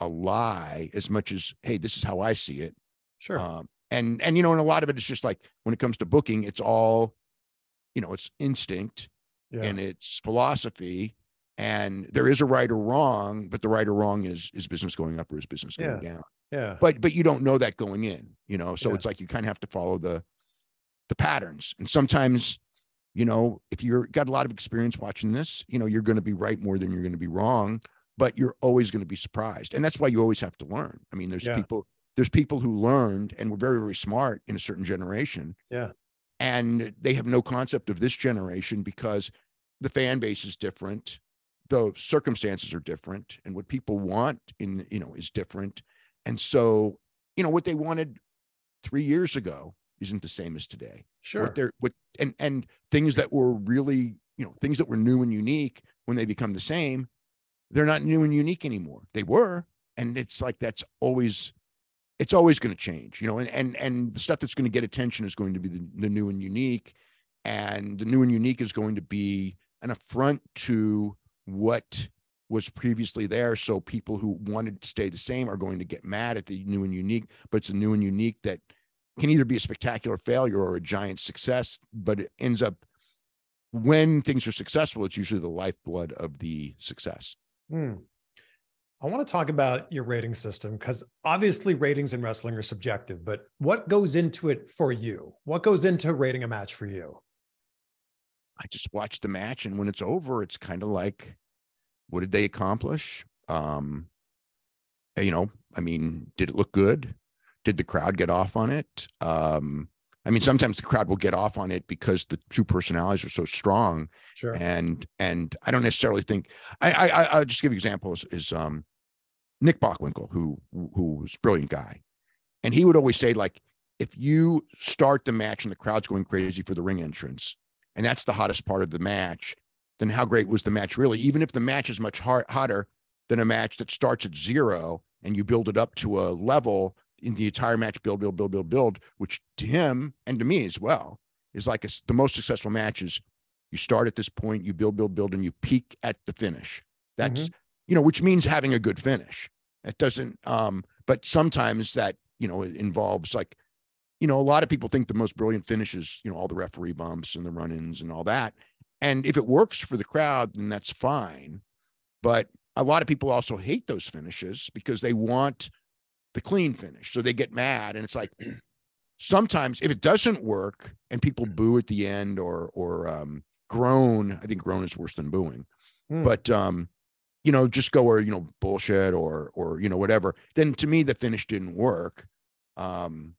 a lie as much as, hey, this is how I see it. Sure. Um, and and you know, and a lot of it is just like when it comes to booking, it's all you know it's instinct yeah. and it's philosophy and there is a right or wrong but the right or wrong is is business going up or is business going yeah. down yeah but but you don't know that going in you know so yeah. it's like you kind of have to follow the the patterns and sometimes you know if you're got a lot of experience watching this you know you're going to be right more than you're going to be wrong but you're always going to be surprised and that's why you always have to learn i mean there's yeah. people there's people who learned and were very very smart in a certain generation yeah and they have no concept of this generation because the fan base is different the circumstances are different and what people want in you know is different and so you know what they wanted three years ago isn't the same as today sure what they're what and and things that were really you know things that were new and unique when they become the same they're not new and unique anymore. They were, and it's like that's always it's always going to change, you know, and and and the stuff that's going to get attention is going to be the, the new and unique. And the new and unique is going to be an affront to what was previously there. So people who wanted to stay the same are going to get mad at the new and unique, but it's a new and unique that can either be a spectacular failure or a giant success, but it ends up when things are successful, it's usually the lifeblood of the success. Hmm. I want to talk about your rating system because obviously ratings in wrestling are subjective, but what goes into it for you? What goes into rating a match for you? I just watch the match, and when it's over, it's kind of like, what did they accomplish? Um, you know, I mean, did it look good? Did the crowd get off on it? Um, I mean, sometimes the crowd will get off on it because the two personalities are so strong. Sure. And and I don't necessarily think I I I'll just give you examples is um Nick Bockwinkel, who who was a brilliant guy. And he would always say, like, if you start the match and the crowd's going crazy for the ring entrance, and that's the hottest part of the match, then how great was the match really? Even if the match is much hot, hotter than a match that starts at zero and you build it up to a level in the entire match, build, build, build, build, build, which to him and to me as well is like a, the most successful matches. You start at this point, you build, build, build, and you peak at the finish. That's mm-hmm. you know, which means having a good finish. It doesn't, um, but sometimes that you know it involves like, you know, a lot of people think the most brilliant finishes, you know, all the referee bumps and the run-ins and all that. And if it works for the crowd, then that's fine. But a lot of people also hate those finishes because they want the clean finish. So they get mad. And it's like sometimes if it doesn't work and people boo at the end or or um, groan, I think groan is worse than booing. Mm. But um, you know, just go or you know, bullshit or or you know, whatever, then to me the finish didn't work. Um,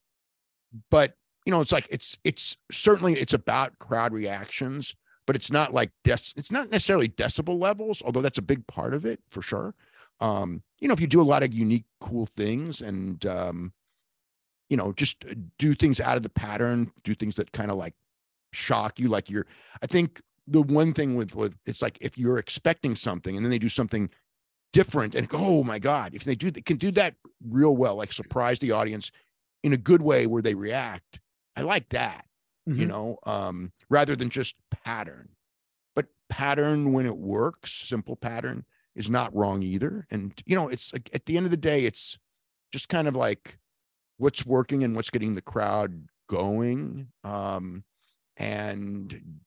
but you know, it's like it's it's certainly it's about crowd reactions, but it's not like it's not necessarily decibel levels, although that's a big part of it for sure um, you know, if you do a lot of unique, cool things and, um, you know, just do things out of the pattern, do things that kind of like shock you. Like you're, I think the one thing with, with it's like if you're expecting something and then they do something different and go, oh my God, if they do, they can do that real well, like surprise the audience in a good way where they react. I like that, mm-hmm. you know, um, rather than just pattern. But pattern when it works, simple pattern is not wrong either. And you know, it's like at the end of the day, it's just kind of like what's working and what's getting the crowd going. Um, and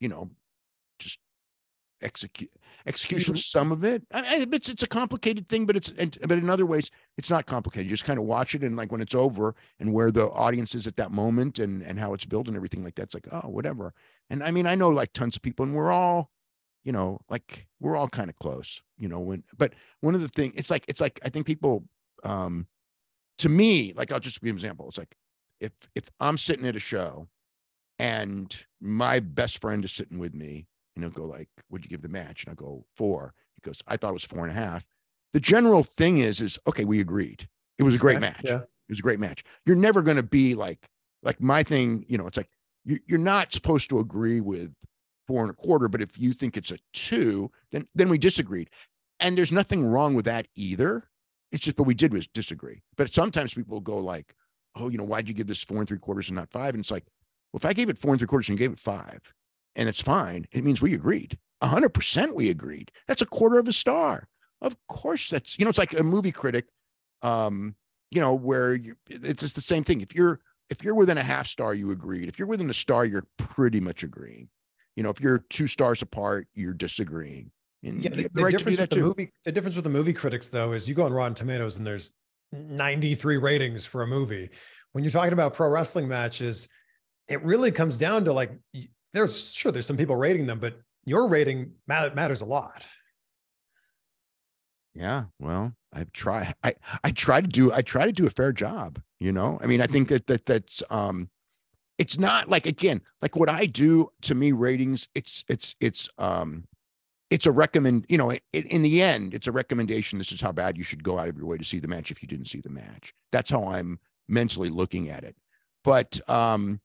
you know, just execute execution mm-hmm. some of it. I, I, it's it's a complicated thing, but it's and, but in other ways it's not complicated. You just kind of watch it and like when it's over and where the audience is at that moment and and how it's built and everything like that. It's like oh whatever. And I mean I know like tons of people and we're all you know, like we're all kind of close, you know, when, but one of the things, it's like, it's like, I think people, um, to me, like, I'll just be an example. It's like, if, if I'm sitting at a show and my best friend is sitting with me, and he'll go like, would you give the match? And I go four. He goes, I thought it was four and a half. The general thing is, is okay, we agreed. It was a great match. Yeah. It was a great match. You're never going to be like, like my thing, you know, it's like, you're not supposed to agree with four and a quarter. But if you think it's a two, then then we disagreed. And there's nothing wrong with that either. It's just what we did was disagree. But sometimes people go like, oh, you know, why'd you give this four and three quarters and not five? And it's like, well, if I gave it four and three quarters and you gave it five, and it's fine, it means we agreed. A hundred percent we agreed. That's a quarter of a star. Of course, that's you know, it's like a movie critic, um, you know, where you it's just the same thing. If you're if you're within a half star, you agreed. If you're within a star, you're pretty much agreeing you know, if you're two stars apart, you're disagreeing. And yeah, the, the right difference with the movie, the difference with the movie critics though is you go on Rotten Tomatoes and there's 93 ratings for a movie. When you're talking about pro wrestling matches, it really comes down to like there's sure there's some people rating them, but your rating matters a lot. Yeah, well, I try. I I try to do. I try to do a fair job. You know, I mean, I think that that that's um it's not like again like what i do to me ratings it's it's it's um it's a recommend you know it, in the end it's a recommendation this is how bad you should go out of your way to see the match if you didn't see the match that's how i'm mentally looking at it but um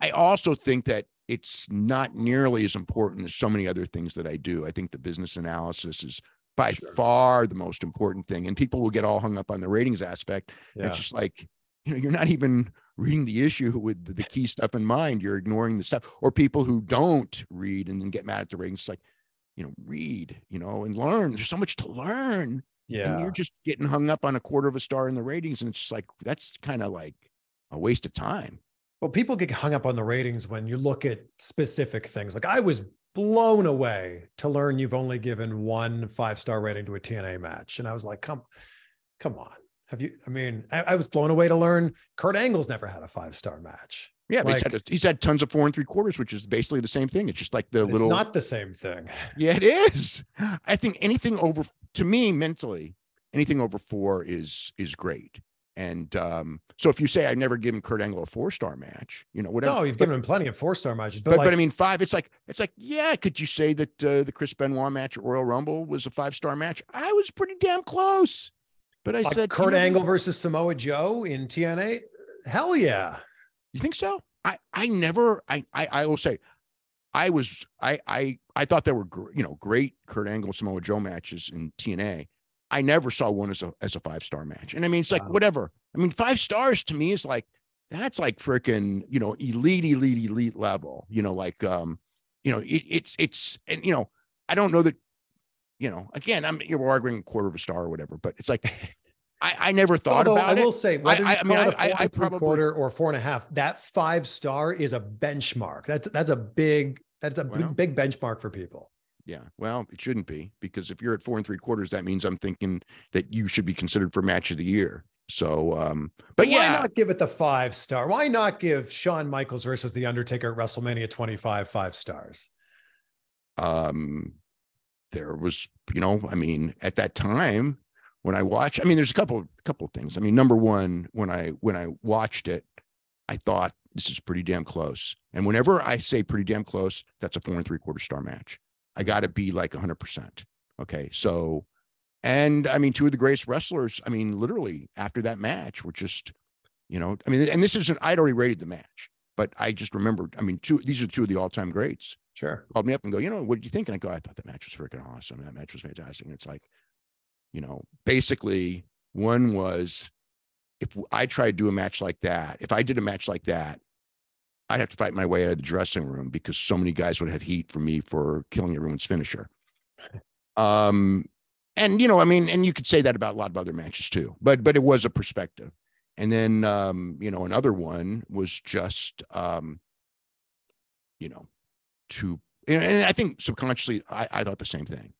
i also think that it's not nearly as important as so many other things that i do i think the business analysis is by Sure. far the most important thing. And people will get all hung up on the ratings aspect. Yeah. It's just like, you know, you're not even reading the issue with the, the key stuff in mind. You're ignoring the stuff. Or people who don't read and then get mad at the ratings. It's like, you know, read, you know, and learn. There's so much to learn. And yeah. you're just getting hung up on a quarter of a star in the ratings. And it's just like, that's kind of like a waste of time. Well, people get hung up on the ratings when you look at specific things. Like I was blown away to learn you've only given one five star rating to a TNA match, and I was like, come, come on. Have you? I mean, I, I was blown away to learn Kurt Angle's never had a five star match. Yeah, Like- he's, had, he's had tons of four and three quarters, which is basically the same thing. It's just like the It's little. not the same thing. Yeah, it is. I think anything over to me mentally, anything over four is is great. And um, so if you say I've never given Kurt Angle a four star match, you know, whatever. No, you've but, given him plenty of four star matches, but, but, like, but I mean five, it's like it's like, yeah, could you say that uh, the Chris Benoit match at Royal Rumble was a five star match? I was pretty damn close. But I like said Kurt Angle versus Samoa Joe in TNA. Hell yeah. You think so? I I never I I I will say I was I I I thought there were you know great Kurt Angle Samoa Joe matches in TNA. I never saw one as a as a five star match. And I mean it's like Wow. whatever. I mean five stars to me is like that's like freaking you know elite elite elite level. You know like um you know it, it's it's and you know I don't know that you know again I'm you're arguing a quarter of a star or whatever, but it's like I I never thought Although about I it. will say, whether I- I mean, it I- I- I probably- quarter or four and a half, that five star is a benchmark. That's that's a big that's a Well. big benchmark for people. Yeah, well, it shouldn't be because if you're at four and three quarters, that means I'm thinking that you should be considered for match of the year. So, um, but why yeah, not give it the five star? Why not give Shawn Michaels versus The Undertaker at WrestleMania 25 five stars? um, there was, you know, I mean, at that time when I watched, I mean, there's a couple, couple of things. I mean, number one, when I when I watched it, I thought this is pretty damn close. And whenever I say pretty damn close, that's a four and three quarter star match. I got to be like 100. percent Okay, so, and I mean, two of the greatest wrestlers. I mean, literally after that match were just, you know, I mean, and this isn't. I'd already rated the match, but I just remembered. I mean, two. These are two of the all time greats Sure. called me up and go, you know, what did you think? And I go, I thought that match was freaking awesome. That match was fantastic. And it's like, you know, basically one was if I tried to do a match like that, if I did a match like that, I'd have to fight my way out of the dressing room because so many guys would have heat for me for killing everyone's finisher. Um, and you know, I mean, and you could say that about a lot of other matches too, but but it was a perspective. And then um, you know, another one was just um, you know, to and, and I think subconsciously I, I thought the same thing.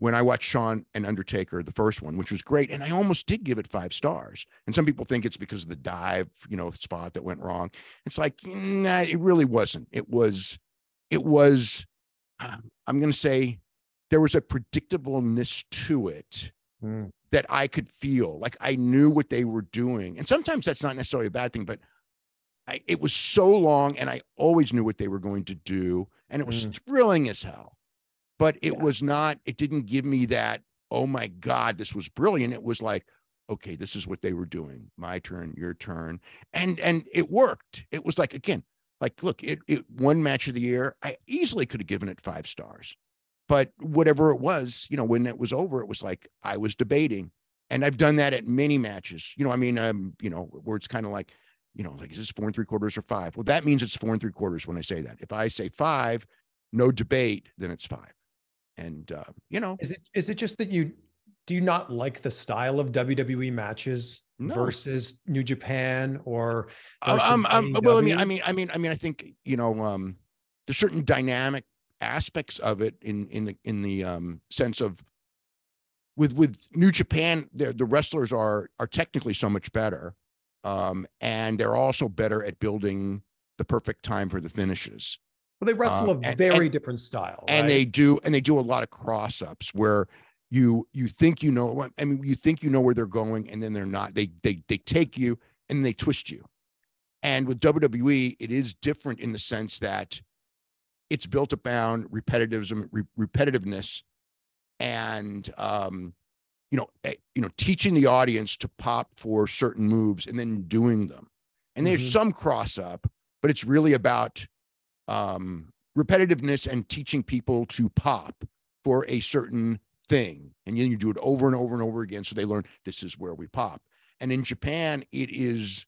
When I watched Shawn and Undertaker, the first one, which was great, and I almost did give it five stars. And some people think it's because of the dive, you know, spot that went wrong. It's like, nah, it really wasn't. It was, it was, um, I'm going to say there was a predictableness to it Mm. that I could feel like I knew what they were doing. And sometimes that's not necessarily a bad thing, but I, it was so long and I always knew what they were going to do. And it was thrilling as hell. But it Yeah. was not, it didn't give me that, oh my God, this was brilliant. It was like, okay, this is what they were doing. My turn, your turn. And and it worked. It was like, again, like, look, it, it one match of the year. I easily could have given it five stars but whatever it was, you know, when it was over, it was like I was debating. And I've done that at many matches. You know, I mean, um, you know, where it's kind of like, you know, like is this four and three quarters or five? Well, that means it's four and three quarters when I say that. If I say five, no debate, then it's five. And uh, you know, Is it is it just that you do you not like the style of WWE matches No. versus New Japan or Um, versus um, um, well, I mean, I mean, I mean, I mean, I think you know, um, there's certain dynamic aspects of it in in the in the um, sense of with with New Japan, the the wrestlers are are technically so much better, um, and they're also better at building the perfect time for the finishes Well, they wrestle um, a very and- different style, and right? they do and they do a lot of cross ups where you you think you know i mean you think you know where they're going and then they're not they they they take you and they twist you and with wwe it is different in the sense that it's built upon repetitivism re- repetitiveness and um you know eh, you know teaching the audience to pop for certain moves and then doing them and there's Mhm. some cross up but it's really about um repetitiveness and teaching people to pop for a certain thing. And then you do it over and over and over again. So they learn this is where we pop. And in Japan, it is,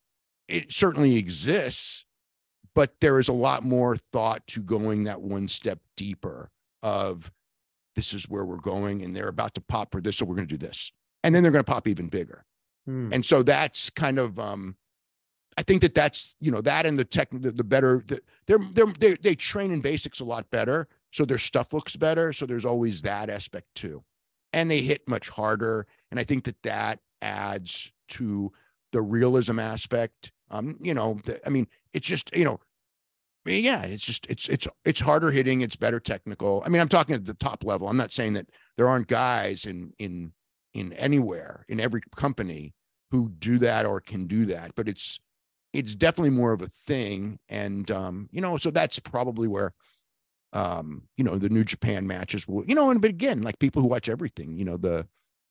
it certainly exists, but there is a lot more thought to going that one step deeper of this is where we're going and they're about to pop for this. So we're going to do this. And then they're going to pop even bigger. Hmm. And so that's kind of, um, I think that that's, you know, that and the tech, the, the better, the, they're, they're, they they train in basics a lot better. So their stuff looks better. So there's always that aspect too. And they hit much harder. And I think that that adds to the realism aspect. Um, you know, the, I mean, it's just, you know, yeah, it's just it's it's it's harder hitting, it's better technical. I mean, I'm talking at the top level. I'm not saying that there aren't guys in in in anywhere in every company who do that or can do that, but it's it's definitely more of a thing. And um, you know, so that's probably where um, you know, the New Japan matches will, you know, and but again, like people who watch everything, you know, the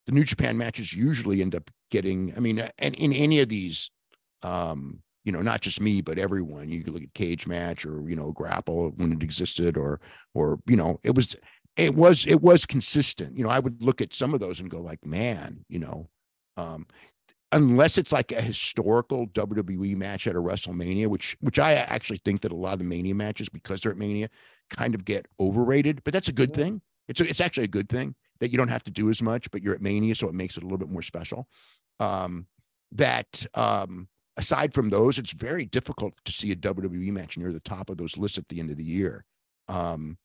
the New Japan matches usually end up getting, I mean, and in any of these um you know, not just me, but everyone. You look at cage match or, you know, grapple when it existed or, or, you know, it was, it was, it was consistent. You know, I would look at some of those and go like, man, you know, um, unless it's like a historical WWE match at a WrestleMania, which, which I actually think that a lot of the Mania matches, because they're at Mania, kind of get overrated, but that's a good thing. It's, a, it's actually a good thing that you don't have to do as much, but you're at Mania, so it makes it a little bit more special. Um, that, um, aside from those, it's very difficult to see a WWE match near the top of those lists at the end of the year. Um,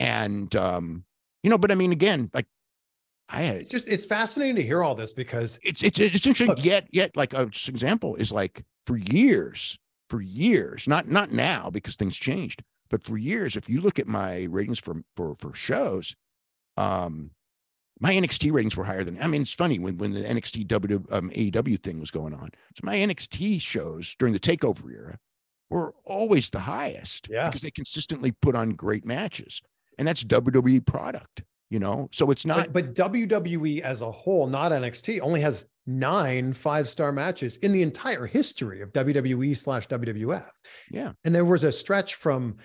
and um, you know, but I mean, again, like I had It's just it's fascinating to hear all this because it's it's it's interesting. Look. Yet, yet, like a example is like for years, for years, not not now because things changed, but for years, if you look at my ratings for for for shows, um, my NXT ratings were higher than. I mean, it's funny when when the NXT W um, AEW thing was going on. So my NXT shows during the Takeover era were always the highest. Yeah. because they consistently put on great matches, and that's WWE product. You know, so it's not. but, but WWE as a whole, not NXT, only has nine five star matches in the entire history of WWE slash WWF. yeah, And there was a stretch from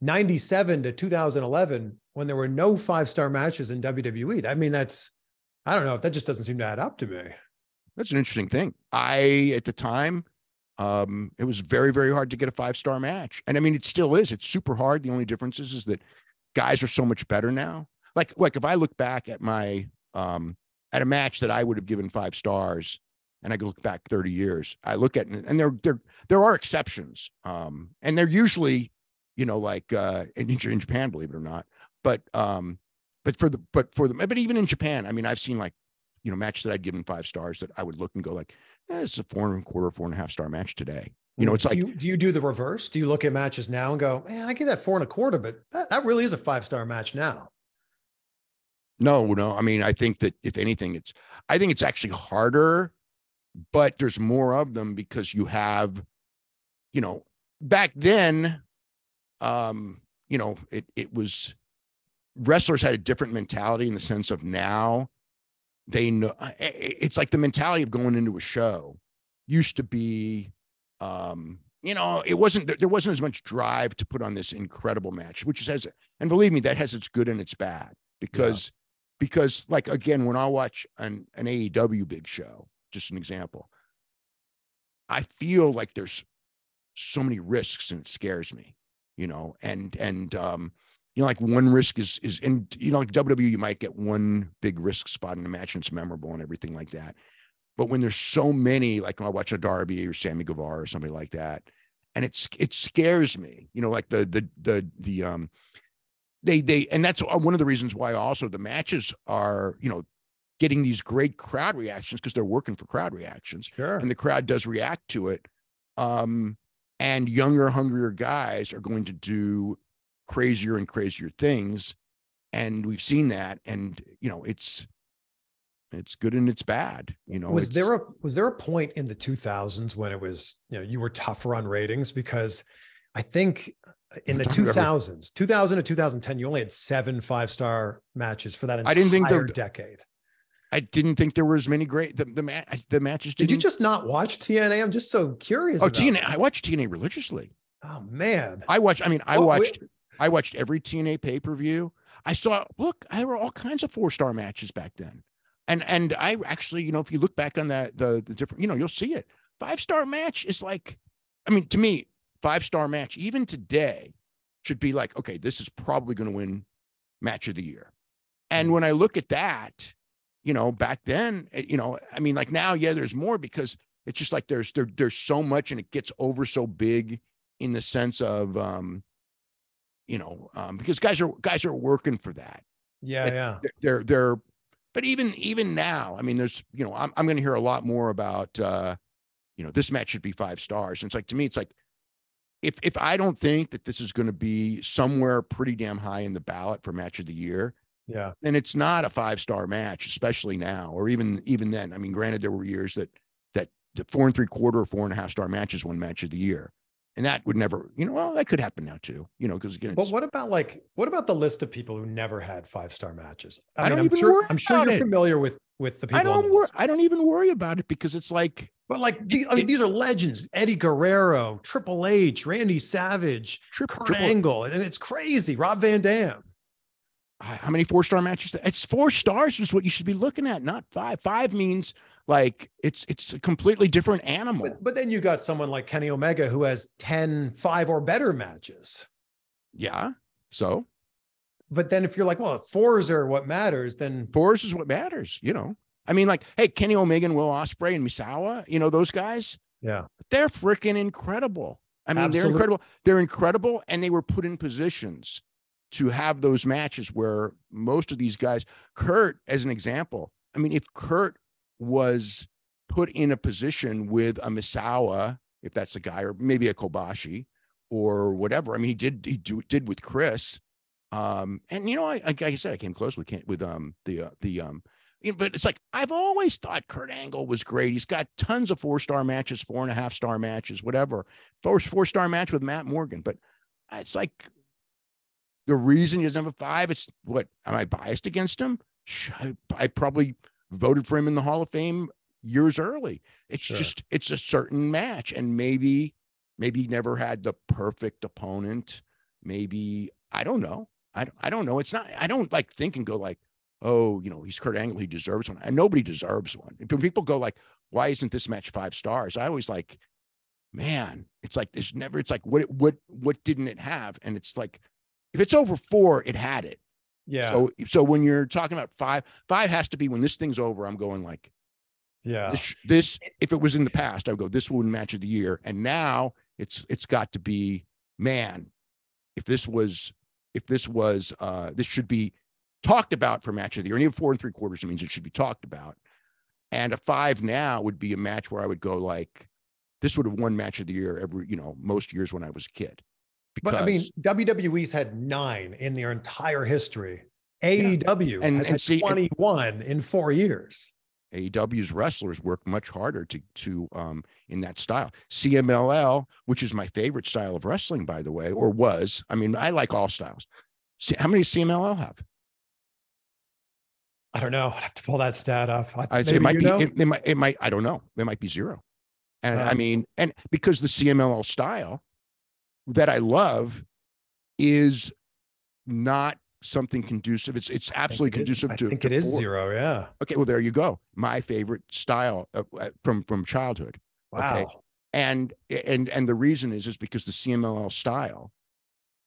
97 to 2011 when there were no five star matches in WWE. I mean, that's, I don't know, if that just doesn't seem to add up to me. That's an interesting thing. I at the time, um, it was very, very hard to get a five star match, and I mean, it still is. It's super hard. The only difference is, is that guys are so much better now. Like, like if I look back at my um, at a match that I would have given five stars, and I look back thirty years, I look at and there there there are exceptions, um, and they're usually, you know, like uh, in, in Japan, believe it or not, but um, but for the but for the but even in Japan, I mean, I've seen like you know, match that I'd given five stars that I would look and go like, eh, it's a four and a quarter, four and a half star match today. You know, it's do like, you, do you do the reverse? Do you look at matches now and go, man, I give that four and a quarter, but that, that really is a five star match now. No, no. I mean, I think that if anything, it's, I think it's actually harder, but there's more of them because you have, you know, back then, um, you know, it, it was, wrestlers had a different mentality in the sense of now they know it's like the mentality of going into a show used to be um you know it wasn't there- there wasn't as much drive to put on this incredible match which has and believe me that has its good and its bad because because like again when i watch an an aew big show just an example i feel like there's so many risks and it scares me you know and and um you know like one risk is is in you know like wwe you might get one big risk spot in a match and it's memorable and everything like that. But when there's so many like when i watch a darby or sammy guevara or somebody like that and it's it scares me you know like the the the the um they they and that's one of the reasons why also the matches are you know getting these great crowd reactions because they're working for crowd reactions. Sure. and the crowd does react to it um and younger hungrier guys are going to do crazier and crazier things. And we've seen that and you know it's it's good and it's bad you know was there a was there a point in the 2000s when it was you know you were tougher on ratings? Because i think in the We're talking about- 2000s 2000 to 2010 you only had seven five star matches for that entire I didn't think there- decade i didn't think there were as many great the the, ma- the matches did you just not watch tna i'm just so curious oh tna that. i watched tna religiously oh man i watched i mean i Well, we- watched i watched every tna pay-per-view I saw, look, there were all kinds of four star matches back then. And and I actually, you know, if you look back on that, the the different, you know, you'll see it. Five star match is like, I mean, to me, five star match, even today, should be like, okay, this is probably going to win match of the year. And when I look at that, you know, back then, eh, you know, I mean, like now, yeah, there's more because it's just like there's there, there's so much and it gets over so big in the sense of um, you know, um, because guys are guys are working for that. Yeah, yeah. They're, they're they're but even even now, I mean, there's you know, I'm I'm gonna hear a lot more about uh, you know, this match should be five stars. And it's like to me, it's like if if I don't think that this is going to be somewhere pretty damn high in the ballot for match of the year, yeah, then it's not a five star match, especially now, or even even then. I mean, granted, there were years that that the four and three quarter or four and a half star matches won match of the year. And that would never, you know, well, that could happen now too, you know, because again, but what about like, what about the list of people who never had five star matches? I, I mean, don't I'm even sure, worry I'm sure you're it. familiar with with the people. I don't worry. I don't even worry about it because it's like, But like, the, I mean, these are legends: Eddie Guerrero, Triple H, Randy Savage, Tri- Kurt triple- Angle, and it's crazy. Rob Van Dam. how many four star matches? It's four stars is what you should be looking at, not five. Five means like it's it's a completely different animal. But, but then you got someone like Kenny Omega who has 10, five or better matches. yeah. So But then if you're like, well, fours are what matters, then fours is what matters, you know. I mean, like, hey, Kenny Omega and Will Ospreay and Misawa, you know, those guys, yeah, they're freaking incredible. I mean, Absolute- they're incredible. They're incredible, and they were put in positions to have those matches where most of these guys, Kurt, as an example, I mean, if Kurt was put in a position with a Misawa, if that's the guy, or maybe a Kobashi or whatever. I mean, he did he do, did with Chris. Um, and you know, I like I said, I came close with with um the uh, the um you know, but it's like I've always thought Kurt Angle was great. He's got tons of four star matches, four and a half star matches, whatever. Four four star match with Matt Morgan, but it's like the reason he doesn't have a five. It's what am I biased against him? I, I probably voted for him in the Hall of Fame years early. It's Sure. just it's a certain match, and maybe maybe he never had the perfect opponent. Maybe I don't know. I I don't know. It's not. I don't like think and go like, oh, you know, he's Kurt Angle. He deserves one. And nobody deserves one. When people go like, why isn't this match five stars? I always like, man, it's like there's never. It's like what what what didn't it have? And it's like if it's over four, it had it. yeah, So so when you're talking about five, five has to be when this thing's over. I'm going like yeah. this. This if it was in the past, I would go this would match of the year, and now it's it's got to be man. If this was if this was uh this should be talked about for match of the year. And even four and three quarters means it should be talked about. And a five now would be a match where I would go like this would have won match of the year every you know most years when I was a kid. But I mean, WWE's had nine in their entire history. AEW And- has and had see- and- 21 in four years. AEW's wrestlers work much harder to to um in that style. CMLL, which is my favorite style of wrestling, by the way, or was. I mean, I like all styles. See, how many CMLL have? I don't know. I'd have to pull that stat up. I, it might be. It, it might. It might. I don't know. It might be zero. And I Um, mean, and because the CMLL style that I love is not something conducive. It's it's absolutely conducive I to. I think to it is zero. Yeah. Okay, well there you go. My favorite style uh, uh, from from childhood. Wow. Okay. and and and the reason is is because the CMLL style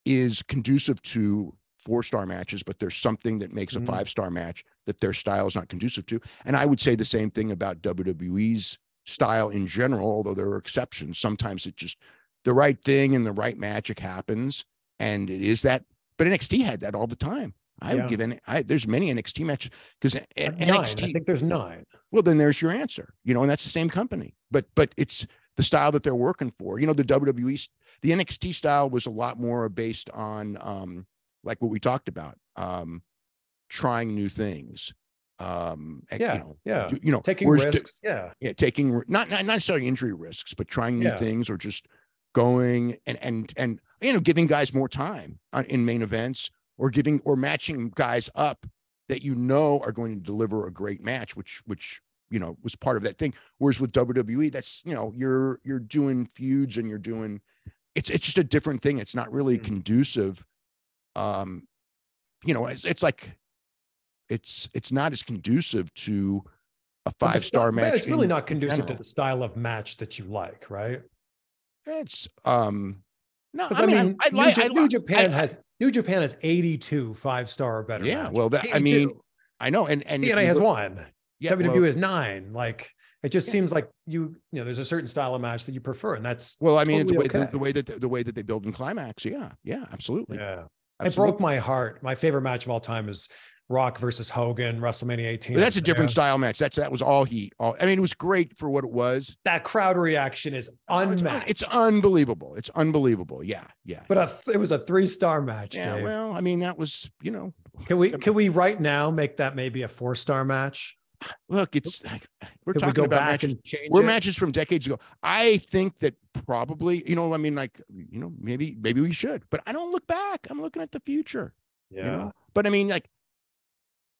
is conducive to four star matches, but there's something that makes a Mhm. five star match that their style is not conducive to. And I would say the same thing about WWE's style in general, although there are exceptions. Sometimes it just the right thing and the right magic happens, and it is that. But NXT had that all the time. I Yeah. would give any. I, there's many NXT matches because NXT. I think there's nine. Well, then there's your answer. You know, and that's the same company, but but it's the style that they're working for. You know, the WWE, the NXT style was a lot more based on um like what we talked about, um, trying new things. Um, Yeah, you know, yeah. you know, Taking risks. yeah. yeah, taking not, not necessarily injury risks, but trying new Yeah. things or just going and and and you know giving guys more time on, in main events or giving or matching guys up that you know are going to deliver a great match, which which you know was part of that thing. Whereas with WWE, that's you know you're you're doing feuds and you're doing it's it's just a different thing. It's not really Mm. conducive. Um, you know, it's, it's like it's it's not as conducive to a five star match. It's really not conducive to the style of match that you like, right? It's um no, Because I mean, I, I New, like Ja- I, New Japan I- has New Japan has 82 five star or better. Yeah, matches. well, that- I mean, I know, and and TNA has look- one. yeah, WWE well- has nine. Like it just Yeah. seems like you, you know, there's a certain style of match that you prefer, and that's Well, I mean, totally the, way, okay. the way that the, the way that they build in climax, yeah, yeah, absolutely. yeah. It broke my heart. My favorite match of all time is Rock versus Hogan, WrestleMania 18. But that's a different there. style match. That's that was all heat. All I mean, it was great for what it was. That crowd reaction is oh, It's, unmatched. it's unbelievable. It's unbelievable. Yeah, yeah. but a th- it was a three star match. yeah, Dave. well, I mean, that was you know, can we can we right now make that maybe a four star match? look, it's we're Can we talking go about back matches. and change We're it? matches from decades ago. I think that probably, you know, I mean, like, you know, maybe maybe we should, but I don't look back. I'm looking at the future. yeah. You know? But I mean, like,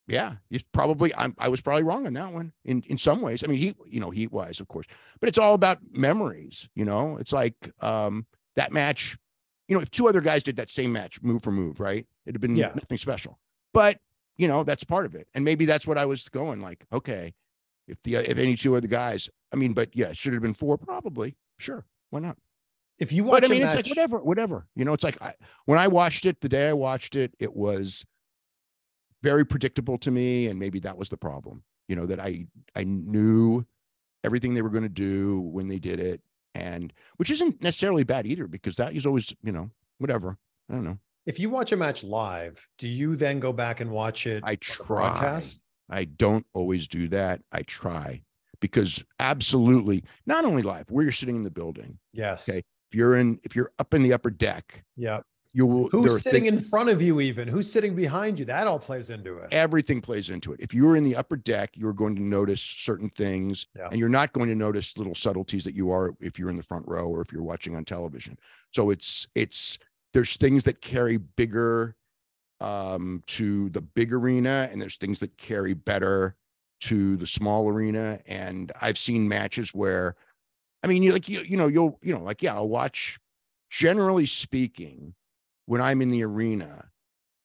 yeah, it's probably I'm I was probably wrong on that one in in some ways. I mean, heat, you know, heat wise, of course, but it's all about memories. You know, it's like um that match. You know, if two other guys did that same match, move for move, right? It'd have been Yeah. nothing special. But you know, that's part of it, and maybe that's what I was going like. Okay, if the if any two other guys, I mean, but yeah, should have been four? Probably, sure, why not? If you watch But I mean, it's match, like whatever, whatever. You know, it's like I, when I watched it, the day I watched it, it was very predictable to me, and maybe that was the problem. You know, that I I knew everything they were going to do when they did it, and which isn't necessarily bad either, because that is always, you know, whatever. I don't know. if you watch a match live, do you then go back and watch it? I try. broadcast? I don't always do that. I try because absolutely, not only live, where you're sitting in the building. Yes. Okay. If you're in, if you're up in the upper deck, Yeah. You will. Who's sitting thing- in front of you? Even who's sitting behind you? That all plays into it. everything plays into it. If you're in the upper deck, you're going to notice certain things, Yeah. and you're not going to notice little subtleties that you are if you're in the front row or if you're watching on television. So it's it's there's things that carry bigger um to the big arena and there's things that carry better to the small arena and i've seen matches where i mean you like you, you know you'll you know like yeah i'll watch generally speaking when i'm in the arena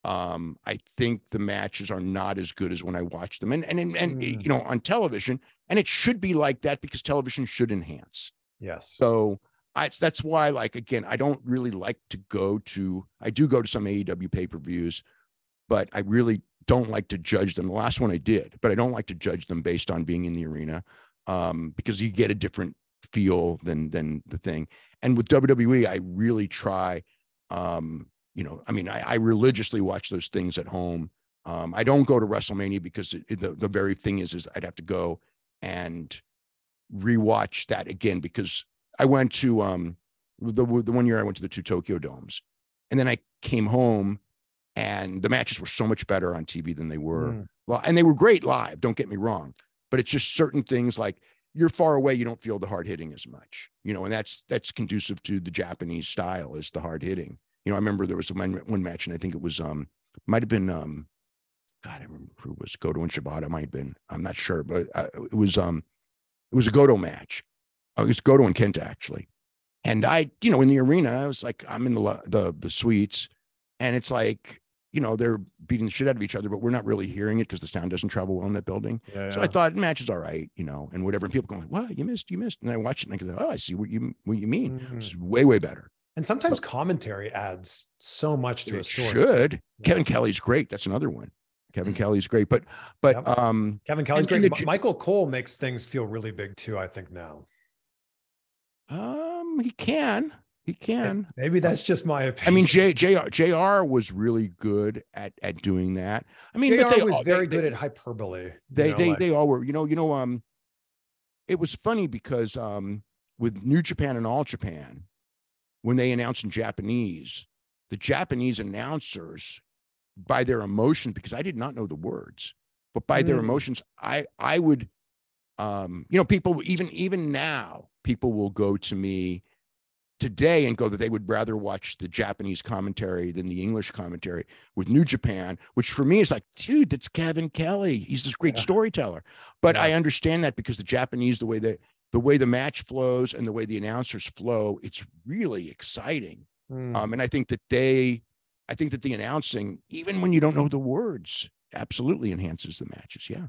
um i think the matches are not as good as when i watch them and and and, and Mm. you know on television and it should be like that because television should enhance Yes. so I, that's why, like, again, I don't really like to go to, I do go to some AEW pay per views, but I really don't like to judge them. The last one I did, but I don't like to judge them based on being in the arena um, because you get a different feel than than the thing. And with WWE, I really try, um, you know, I mean, I, I religiously watch those things at home. Um, I don't go to WrestleMania because it, it- the the very thing is, is I'd have to go and rewatch that again because I went to um the the one year I went to the two Tokyo domes, and then I came home, and the matches were so much better on TV than they were, Mm. well, and they were great live. Don't get me wrong, but it's just certain things like you're far away, you don't feel the hard hitting as much, you know, and that's that's conducive to the Japanese style is the hard hitting. You know, I remember there was one one match, and I think it was um might have been um God, I remember who it was Goto and Shibata might have been. I'm not sure, but uh, it was um it was a Goto match. Oh, it was Goto and Kenta actually. And I, you know, in the arena, I was like, I'm in the the the suites, and it's like, you know, they're beating the shit out of each other, but we're not really hearing it because the sound doesn't travel well in that building. Yeah. So I thought match is all right, you know, and whatever. And people going, "What you missed? You missed." And I watched it and I go, "Oh, I see what you what you mean. Mhm. It's way way better." And sometimes commentary adds so much to a story. should. Yeah. Kevin Kelly's great. That's another one. Kevin Kelly's great, but but Yep. um, Kevin Kelly's great. the Michael Cole makes things feel really big too. I think now. um, he can, he can. Maybe that's just my opinion. I mean, J, JR, JR was really good at at doing that. I mean, but JR they was all- very they, good at hyperbole. They know, they like- they all were. You know, you know. Um, it was funny because um, with New Japan and All Japan, when they announced in Japanese, the Japanese announcers, by their emotions, because I did not know the words, but by their Mm. emotions, I I would, um, you know, people even even now, people will go to me today and go that they would rather watch the Japanese commentary than the English commentary with New Japan, which for me is like, dude, that's Kevin Kelly. He's this great Yeah. storyteller. But Yeah. I understand that because the Japanese, the way that the way the match flows and the way the announcers flow, it's really exciting. Mm. Um, and I think that they I think that the announcing, even when you don't know the words, absolutely enhances the matches. Yeah.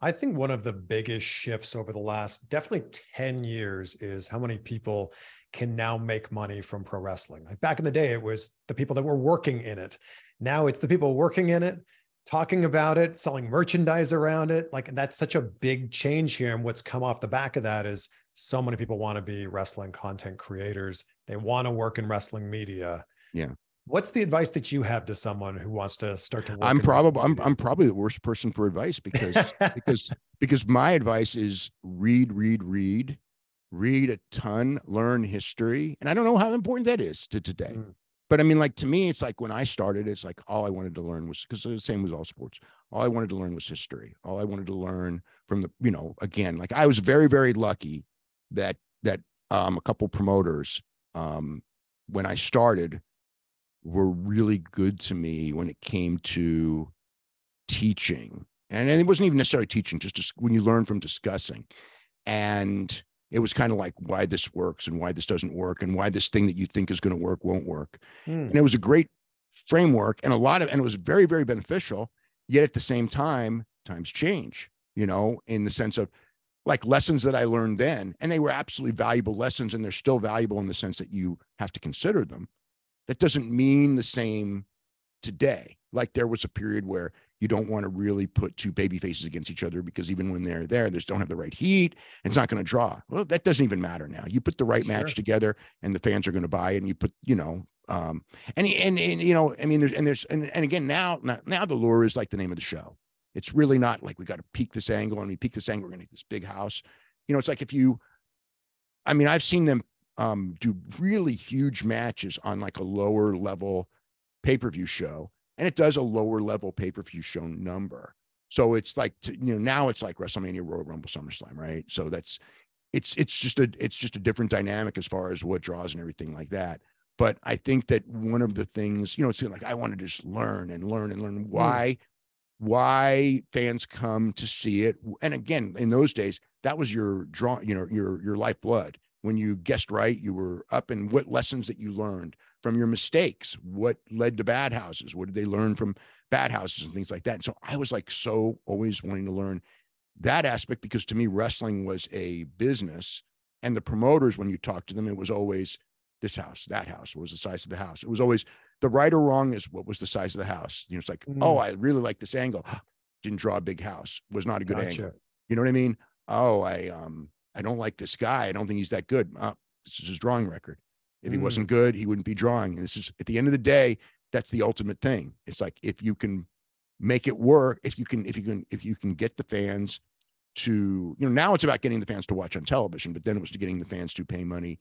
I think one of the biggest shifts over the last definitely 10 years is how many people can now make money from pro wrestling. Like back in the day, it was the people that were working in it. Now it's the people working in it, talking about it, selling merchandise around it. Like that's such a big change here. And what's come off the back of that is so many people want to be wrestling content creators. They want to work in wrestling media. Yeah. What's the advice that you have to someone who wants to start to work? I'm probably I'm, I'm probably the worst person for advice because because because my advice is read read read read a ton learn history and I don't know how important that is to today. Mm. But I mean, like to me, it's like when I started, it's like all I wanted to learn was because the same was all sports. All I wanted to learn was history. All I wanted to learn from the, you know, again, like I was very, very lucky that that um, a couple promoters um, when I started were really good to me when it came to teaching. And it wasn't even necessarily teaching, just when you learn from discussing. And it was kind of like why this works and why this doesn't work and why this thing that you think is going to work won't work. Mm. And it was a great framework and a lot of, and it was very, very beneficial. Yet at the same time, times change, you know, in the sense of like lessons that I learned then, and they were absolutely valuable lessons, and they're still valuable in the sense that you have to consider them that doesn't mean the same today. Like there was a period where you don't want to really put two baby faces against each other because even when they're there, they just don't have the right heat. It's not going to draw. Well, that doesn't even matter now. You put the right sure. match together, and the fans are going to buy it. And you put, you know, um, and and and you know, I mean, there's and there's and, and again now now the lure is like the name of the show. It's really not like we got to peak this angle and we peak this angle, we're going to get this big house. You know, it's like if you, I mean, I've seen them um, do really huge matches on like a lower level pay per view show, and it does a lower level pay per view show number. So it's like to, you know now it's like WrestleMania, Royal Rumble, SummerSlam, right? So that's it's it's just a it's just a different dynamic as far as what draws and everything like that. But I think that one of the things you know it's like I want to just learn and learn and learn mm. why. Why fans come to see it, and again, in those days, that was your draw, you know, your your lifeblood when you guessed right, you were up, and what lessons that you learned from your mistakes, what led to bad houses, what did they learn from bad houses and things like that. And so I was like so always wanting to learn that aspect because to me, wrestling was a business. And the promoters, when you talk to them, it was always this house, that house, what was the size of the house. It was always the right or wrong is what was the size of the house. You know, it's like, mm. oh, I really like this angle. Didn't draw a big house, was not a good gotcha. angle. You know what I mean? Oh, I um I don't like this guy. I don't think he's that good. Uh, this is his drawing record. If he mm. wasn't good, he wouldn't be drawing. And this is at the end of the day, that's the ultimate thing. It's like if you can make it work, if you can, if you can, if you can get the fans to, you know, now it's about getting the fans to watch on television, but then it was to getting the fans to pay money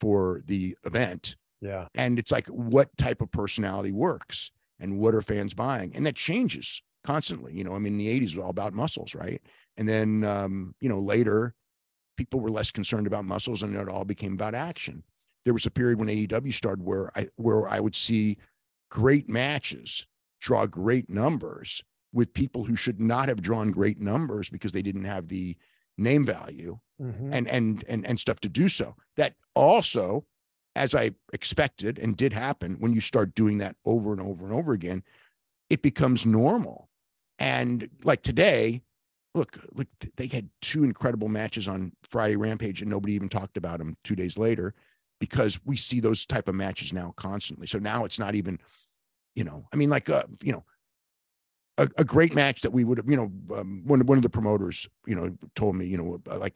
for the event. Yeah. And it's like what type of personality works and what are fans buying? And that changes constantly. You know, I mean, the 80s was all about muscles, right? And then um, you know, later people were less concerned about muscles and it all became about action. There was a period when AEW started where I where I would see great matches draw great numbers with people who should not have drawn great numbers because they didn't have the name value mm-hmm. and and and and stuff to do so. That also as I expected and did happen when you start doing that over and over and over again, it becomes normal. And like today, look, look, they had two incredible matches on Friday Rampage, and nobody even talked about them two days later because we see those type of matches now constantly. So now it's not even, you know, I mean, like, uh, you know, a, a great match that we would have, you know, um, one one of the promoters, you know, told me, you know, uh, like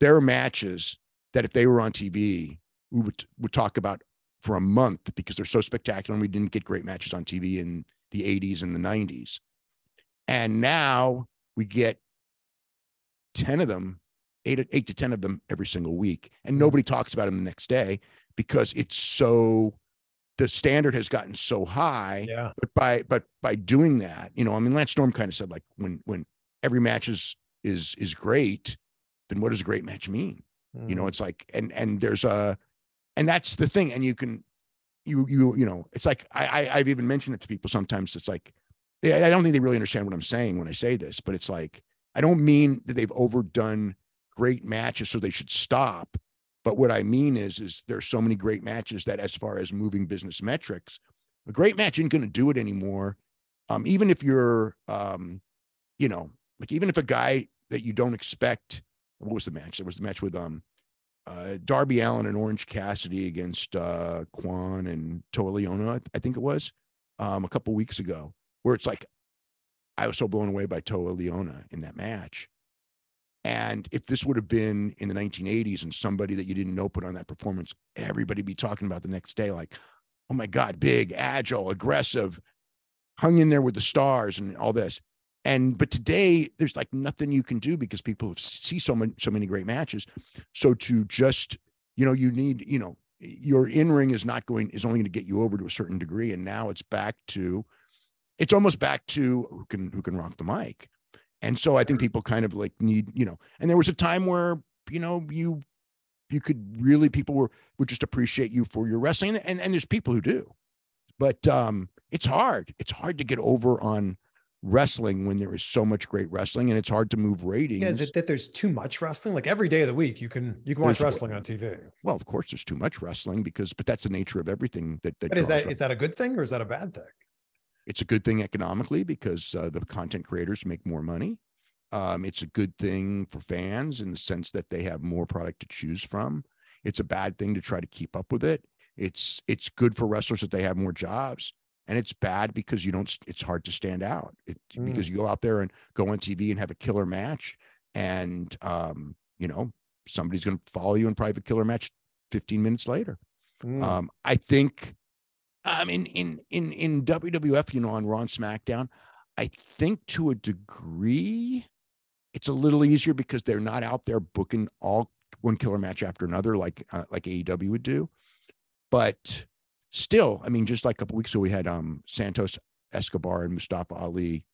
there are matches that if they were on TV, we would would talk about for a month because they're so spectacular, and we didn't get great matches on TV in the 80s and the 90s. And now we get 10 of them, eight, eight to 10 of them every single week. And mm-hmm. nobody talks about them the next day because it's so, the standard has gotten so high. Yeah. But by, but by doing that, you know, I mean, Lance Storm kind of said like when, when every match is, is, is great, then what does a great match mean? Mm. You know, mm-hmm. it's like, and, and there's a, and that's the thing. And you can, you, you, you know, it's like, I, I I've even mentioned it to people sometimes. It's like, I don't think they really understand what I'm saying when I say this, but it's like, I don't mean that they've overdone great matches so they should stop. But what I mean is, is there's so many great matches that as far as moving business metrics, A great match isn't going to do it anymore. Um, even if you're, um, you know, like even if a guy that you don't expect, what was the match? There was the match with um, uh, Darby Allin and Orange Cassidy against uh, Kaun and Toa Liona, I, I think it was, um, a couple weeks ago, where it's like I was so blown away by Toa Liona in that match. And if this would have been in the 1980s and somebody that you didn't know put on that performance, everybody be talking about the next day, like, oh my God, big, agile, aggressive, hung in there with the stars and all this. And but today there's like nothing you can do because people have see so many so many great matches. So to just, you know, you need, you know, your in-ring is not going is only going to get you over to a certain degree. And now it's back to it's almost back to who can who can rock the mic. And so I think people kind of like need, you know, and there was a time where, you know, you you could really people were would just appreciate you for your wrestling. And and there's people who do. But um it's hard. It's hard to get over on wrestling when there is so much great wrestling and it's hard to move ratings. Yeah, is it that there's too much wrestling? Like every day of the week, you can you can watch there's, wrestling on TV. Well, of course, there's too much wrestling because, but that's the nature of everything. That, that but is that is that a good thing or is that a bad thing? It's a good thing economically because uh, the content creators make more money. Um, it's a good thing for fans in the sense that they have more product to choose from. It's a bad thing to try to keep up with it. It's it's good for wrestlers that they have more jobs and it's bad because you don't it's hard to stand out it, mm. because you go out there and go on tv and have a killer match and um, you know somebody's going to follow you in private killer match 15 minutes later mm. um, i think i mean in in in wwf you know on raw and smackdown i think to a degree it's a little easier because they're not out there booking all one killer match after another like uh, like aew would do but still, I mean, just like a couple weeks ago, we had um Santos Escobar and Mustafa Ali.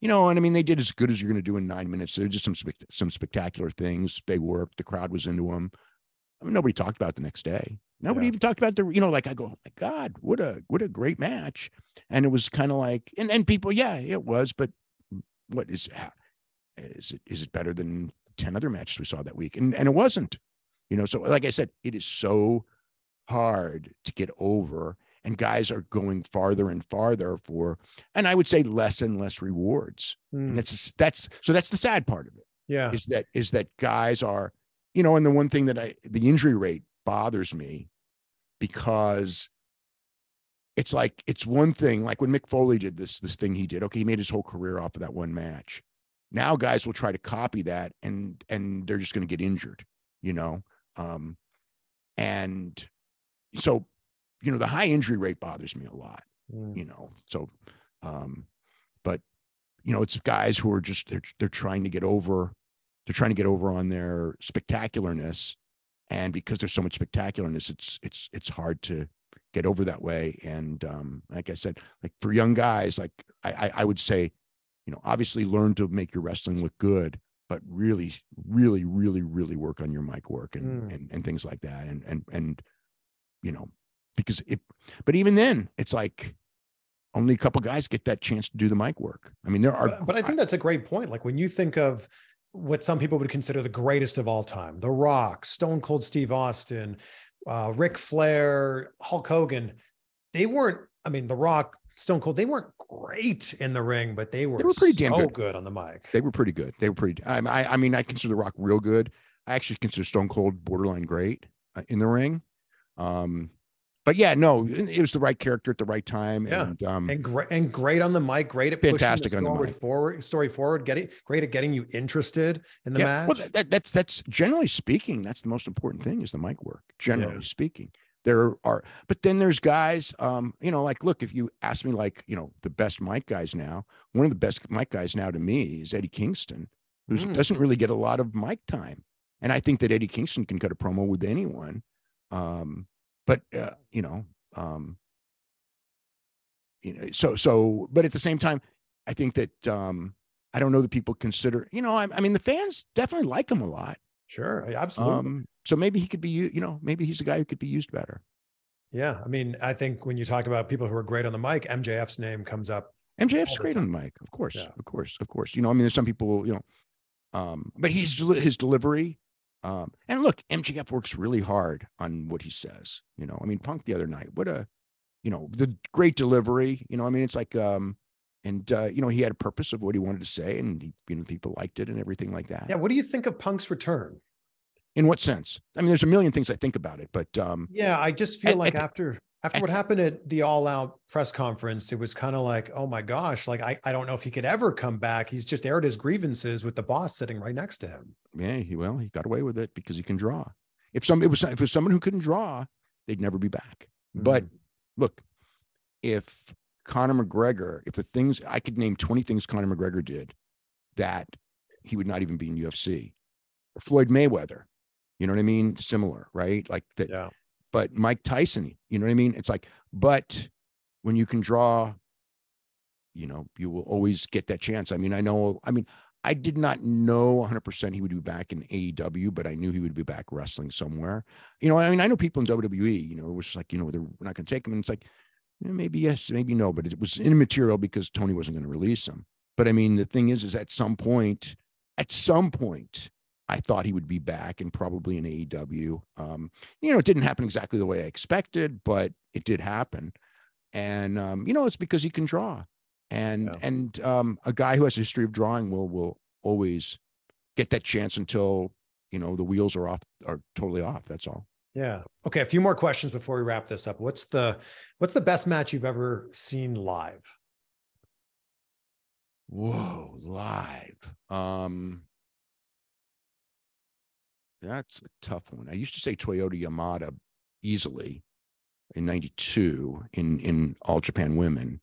You know, and I mean, they did as good as you're going to do in nine minutes. There just some some spectacular things. They worked. The crowd was into them. I mean, nobody talked about it the next day. Nobody yeah. even talked about the, you know, like I go, oh my God, what a what a great match. And it was kind of like, and and people, yeah, it was, but what is is it is it better than 10 other matches we saw that week? And and it wasn't. You know, so like I said, it is so hard to get over and guys are going farther and farther for and i would say less and less rewards mm. and hmm. that's that's so that's the sad part of it yeah is that is that guys are you know and the one thing that i the injury rate bothers me because it's like it's one thing like when mick foley did this this thing he did okay he made his whole career off of that one match. Now guys will try to copy that and and they're just going to get injured you know? Um and so you know the high injury rate bothers me a lot mm. you know? So um but you know it's guys who are just they're they're trying to get over they're trying to get over on their spectacularness and because there's so much spectacularness it's it's it's hard to get over that way and um like i said like for young guys like i i, I would say you know obviously learn to make your wrestling look good but really really really really work on your mic work and mm. and, and things like that and and and you know, because it, but even then, it's like only a couple guys get that chance to do the mic work. I mean, there are, but, but I think that's a great point. Like when you think of what some people would consider the greatest of all time, The Rock, Stone Cold Steve Austin, uh, Ric Flair, Hulk Hogan, they weren't, I mean, The Rock, Stone Cold, they weren't great in the ring, but they were, they were pretty so damn good. good. on the mic. They were pretty good. They were pretty, I, I mean, I consider The Rock real good. I actually consider Stone Cold borderline great uh, in the ring. Um, but yeah, no, it was the right character at the right time. Yeah. And, um, and great and great on the mic, great at fantastic pushing the on the mic. forward story forward, getting great at getting you interested in the yeah, match. Well, that, that's that's generally speaking, that's the most important thing is the mic work. Generally yeah. speaking, there are, but then there's guys, um, you know, like look, if you ask me, like you know, the best mic guys now, one of the best mic guys now to me is Eddie Kingston, who mm. doesn't really get a lot of mic time, and I think that Eddie Kingston can cut a promo with anyone. Um, but uh, you know, um, you know, so so, but at the same time, I think that um, I don't know that people consider, you know, I, I mean, the fans definitely like him a lot. Sure, absolutely. Um, so maybe he could be, you know, maybe he's a guy who could be used better. Yeah, I mean, I think when you talk about people who are great on the mic, MJF's name comes up. MJF's great on the mic, of course, yeah. of course, of course. You know, I mean, there's some people, you know, um, but he's his delivery um, and look, MJF works really hard on what he says. You know, I mean, Punk the other night, what a, you know, the great delivery. You know, I mean, it's like, um, and uh, you know, he had a purpose of what he wanted to say, and he, you know, people liked it and everything like that. Yeah. What do you think of Punk's return? In what sense? I mean, there's a million things I think about it, but um, yeah, I just feel like after after what happened at the all out press conference, it was kind of like, oh my gosh, like I, I don't know if he could ever come back. He's just aired his grievances with the boss sitting right next to him. yeah, he well, he got away with it because he can draw. If some it was if it was someone who couldn't draw, they'd never be back. But Mm. look, if Conor McGregor, if the things I could name 20 things Conor McGregor did that he would not even be in UFC. Or Floyd Mayweather, you know what I mean? Similar, right? Like that. yeah. But Mike Tyson, you know what I mean? It's like, but when you can draw, you know, you will always get that chance. I mean, I know, I mean, I did not know 100% he would be back in AEW, but I knew he would be back wrestling somewhere. You know, I mean, I know people in WWE, you know, it was like, you know, they're not going to take him. And it's like, eh, maybe yes, maybe no, but it was immaterial because Tony wasn't going to release him. But I mean, the thing is, is at some point, at some point, I thought he would be back and probably in AEW. Um, you know, it didn't happen exactly the way I expected, but it did happen. And um, you know, it's because he can draw. And Yeah. and um, a guy who has a history of drawing will will always get that chance until you know the wheels are off are totally off. That's all. Yeah. Okay. A few more questions before we wrap this up. What's the what's the best match you've ever seen live? Whoa, live. Um that's a tough one. I used to say Toyota Yamada easily in 92 in in All Japan Women.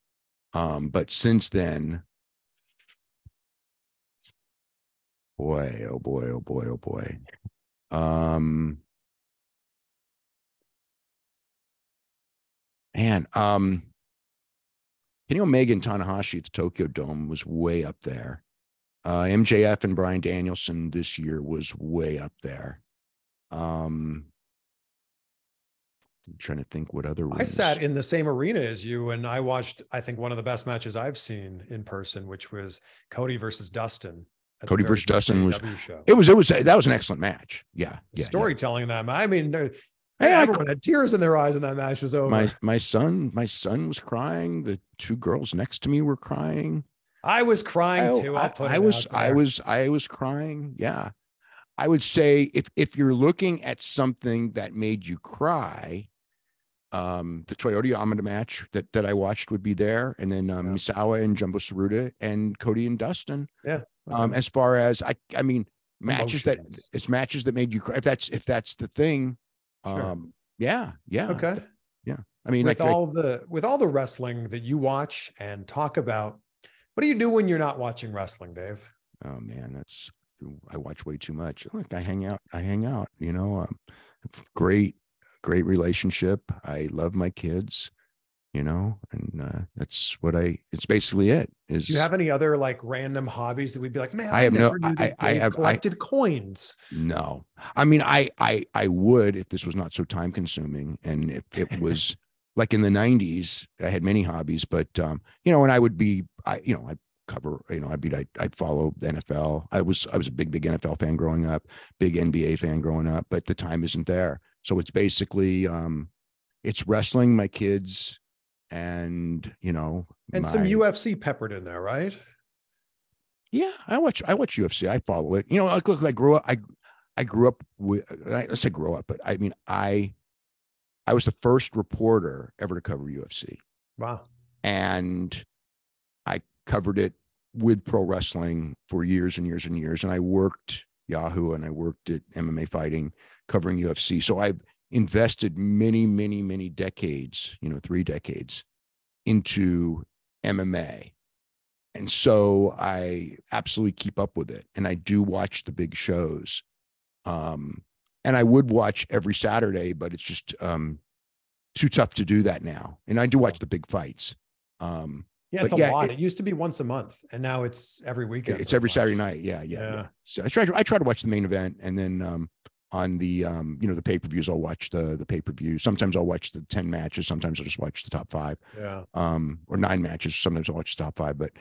Um, but since then, boy, oh boy, oh boy, oh boy. Um man, um Kenny Omega and Tanahashi at the Tokyo Dome was way up there. Uh, MJF and Bryan Danielson this year was way up there. Um, I'm trying to think what other. I sat in the same arena as you and I watched, I think, one of the best matches I've seen in person, which was Cody versus Dustin. Cody versus Dustin was- show. It was. It was. That was an excellent match. Yeah. The Yeah. storytelling in that. I mean, there- Hey, I- everyone had tears in their eyes when that match was over. My my son my son was crying. The two girls next to me were crying. I was crying I, too. I- I'll put I it was I was I was crying. Yeah. I would say if if you're looking at something that made you cry, um, the Toyota Yamada match that that I watched would be there, and then um, Yeah. Misawa and Jumbo Tsuruta and Cody and Dustin. Um, as far as I, I mean, matches that it's matches that made you cry. If that's if that's the thing, Sure. um, yeah, yeah. okay. Yeah. I mean, with like, like- all the with all the wrestling that you watch and talk about, what do you do when you're not watching wrestling, Dave? oh man, that's I watch way too much. Look, I hang out. I hang out. You know, um, great, great relationship. I love my kids. You know, and uh, that's what I. It's basically it. Is Do you have any other like random hobbies that we'd be like, man, I I, have no- never knew I- that I have- I- collected coins. No, I mean, I, I, I would if this was not so time consuming, and if it was like in the '90s, I had many hobbies, but um, you know, and I would be, I, you know, I'd cover, you know, I'd be, I'd, I'd follow the NFL. I was, I was a big, big NFL fan growing up, big NBA fan growing up, but the time isn't there. So it's basically, um, it's wrestling, my kids, and you know, And some UFC peppered in there, right? Yeah, I watch I watch UFC. I follow it. You know, like look, I grew up. I I grew up with. I let's say grow up, but I mean, I I was the first reporter ever to cover UFC, Wow. and I covered it with pro wrestling for years and years and years. And I worked Yahoo and I worked at MMA fighting, covering UFC. So I've invested many, many, many decades. You know, three decades into MMA. And so I absolutely keep up with it. And I do watch the big shows. Um, and I would watch every Saturday, but it's just um, too tough to do that now. And I do watch the big fights. Um, Yeah, it's a yeah, lot. it- It, used to be once a month, and now it's every weekend. it's every Saturday night. Yeah, yeah, yeah. Yeah. So I try to I try to watch the main event and then um on the um you know the pay-per-views I'll watch the the pay-per-view. Sometimes I'll watch the 10 matches, sometimes I'll just watch the top 5. Yeah. um, or nine matches. Sometimes I'll watch the top five, but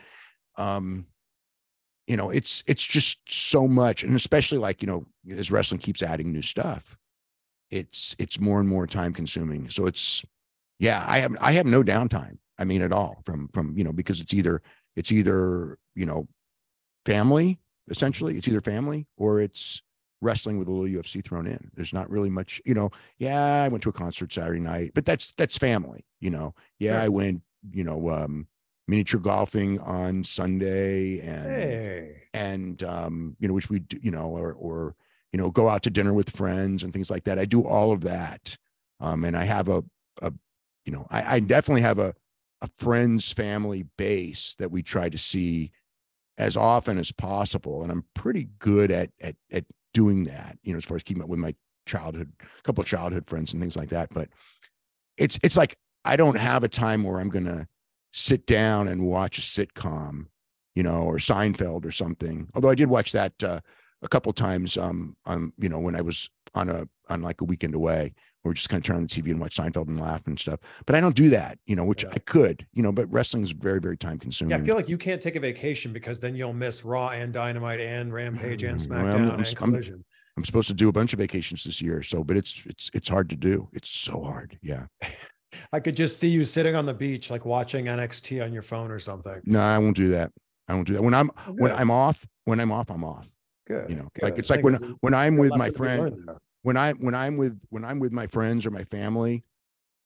um, you know, it's it's just so much, and especially like you know, as wrestling keeps adding new stuff, it's it's more and more time consuming. So it's yeah, I have I have no downtime. I mean, at all from from you know because it's either it's either you know family essentially it's either family or it's wrestling with a little UFC thrown in. There's not really much, you know. Yeah, I went to a concert Saturday night, but that's that's family, you know. Yeah, I went, you know, um, miniature golfing on Sunday and Hey. and um, you know, which we do, you know, or or you know, go out to dinner with friends and things like that. I do all of that. Um, and I have a a you know, I, I definitely have a a friends family base that we try to see as often as possible. And I'm pretty good at at at doing that, you know, as far as keeping up with my childhood, a couple of childhood friends and things like that. But it's it's like I don't have a time where I'm gonna sit down and watch a sitcom, you know, or Seinfeld or something. Although I did watch that uh, a couple times, um, um, you know, when I was on a on like a weekend away, we just kind of turn on the TV and watch Seinfeld and laugh and stuff. But I don't do that, you know, which Yeah. I could, you know. But wrestling is very very time consuming. Yeah, I feel like you can't take a vacation because then you'll miss Raw and Dynamite and Rampage and Mm, well, SmackDown I'm- and I'm- Collision. I'm supposed to do a bunch of vacations this year, so but it's it's it's hard to do. It's so hard. Yeah. I could just see you sitting on the beach, like watching NXT on your phone or something. No, I won't do that. I won't do that. When I'm Oh, when I'm off, when I'm off, I'm off. good. You know, like good. it's like when when I'm with my lesson to be friend, when I when I'm with when I'm with my friends or my family,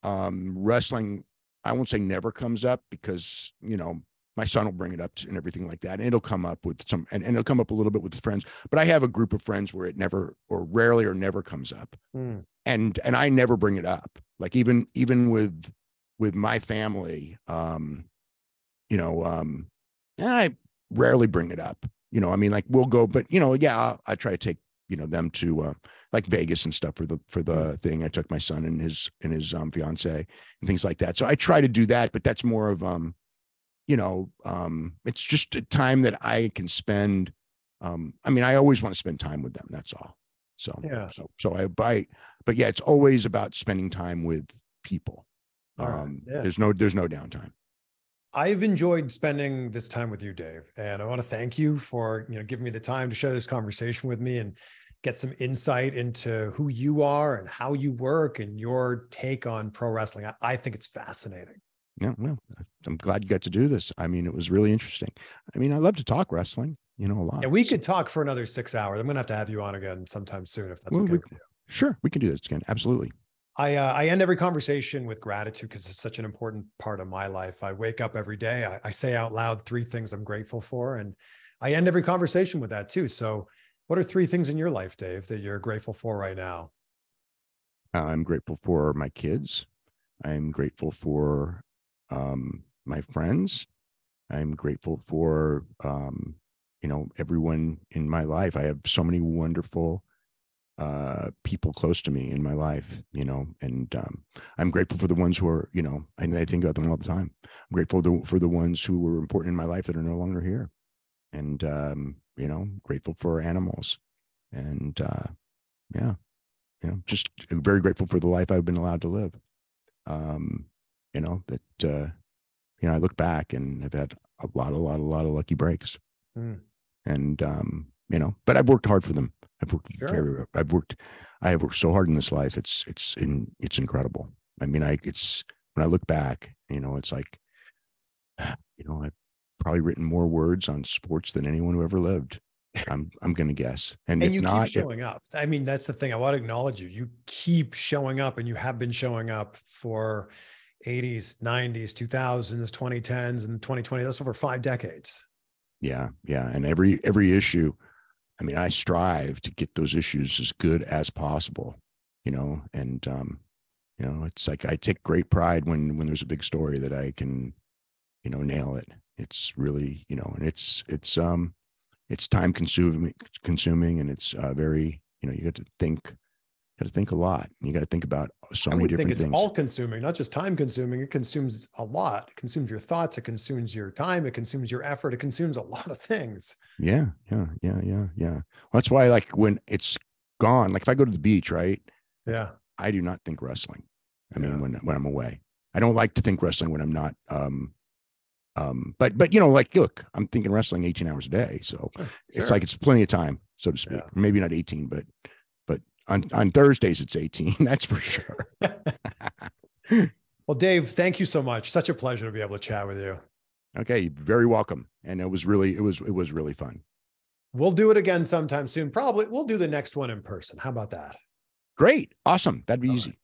um, wrestling, I won't say never comes up because you know my son will bring it up and everything like that, and it'll come up with some, and, and it'll come up a little bit with friends. But I have a group of friends where it never or rarely or never comes up, Hmm. and and I never bring it up. Like even even with with my family, um, you know, um, I rarely bring it up. You know, I mean, like we'll go, but you know, yeah, I, I try to take you know them to uh, like Vegas and stuff for the for the thing. I took my son and his and his um fiance and things like that. So I try to do that, but that's more of um, you know, um, it's just a time that I can spend. Um, I mean, I always want to spend time with them. That's all. So Yeah. so so I buy, but yeah, it's always about spending time with people. Right, Um, yeah. there's no there's no downtime. I've enjoyed spending this time with you, Dave, and I want to thank you for you know giving me the time to share this conversation with me and get some insight into who you are and how you work and your take on pro wrestling. I, I think it's fascinating. Yeah, well, I'm glad you got to do this. I mean, it was really interesting. I mean, I love to talk wrestling, you know, a lot. And we So- could talk for another six hours. I'm gonna have to have you on again sometime soon if that's Well, okay we- with you. sure we can do this again. Absolutely. I uh, I end every conversation with gratitude because it's such an important part of my life. I wake up every day. I, I say out loud three things I'm grateful for, and I end every conversation with that too. So, what are three things in your life, Dave, that you're grateful for right now? I'm grateful for my kids. I'm grateful for um, my friends. I'm grateful for um, you know everyone in my life. I have so many wonderful uh, people close to me in my life, you know, and um, I'm grateful for the ones who are, you know, and I think about them all the time. I'm grateful the, for the ones who were important in my life that are no longer here, and um, you know, grateful for animals, and uh, yeah, you know, just very grateful for the life I've been allowed to live. Um, you know that uh, you know I look back and I've had a lot, a lot, a lot of lucky breaks, Mm. and um, you know, but I've worked hard for them. I've worked Sure. very, I've worked, I have worked so hard in this life. It's it's in it's incredible. I mean, I it's when I look back, you know, it's like, you know, I've probably written more words on sports than anyone who ever lived. I'm I'm gonna guess, and, And if you not, keep showing up. I mean, that's the thing. I want to acknowledge you. You keep showing up, and you have been showing up for 80s, 90s, 2000s, 2010s, and 2020. That's over five decades. Yeah, yeah, and every every issue, I mean, I strive to get those issues as good as possible, you know, and um, you know, it's like I take great pride when when there's a big story that I can, you know, nail it. It's really, you know, and it's it's um, it's time consuming consuming, and it's uh, very, you know, you got to think, got to think a lot. You got to think about so I many would think it's things. all consuming, not just time consuming. It consumes a lot. It consumes your thoughts. It consumes your time. It consumes your effort. It consumes a lot of things. Yeah, yeah, yeah, yeah, yeah. Well, that's why, like, when it's gone, like if I go to the beach, right, Yeah. I do not think wrestling. I Yeah. mean, when when I'm away, I don't like to think wrestling when I'm not. Um, um, but but you know, like, look, I'm thinking wrestling 18 hours a day, so Sure, it's sure. like it's plenty of time, so to speak. Yeah. Maybe not 18, but but on on Thursdays it's 18. That's for sure. Well, Dave, thank you so much. Such a pleasure to be able to chat with you. Okay, very welcome. And it was really, it was, it was really fun. We'll do it again sometime soon. Probably we'll do the next one in person. How about that? Great. Awesome. That'd be All easy. Right.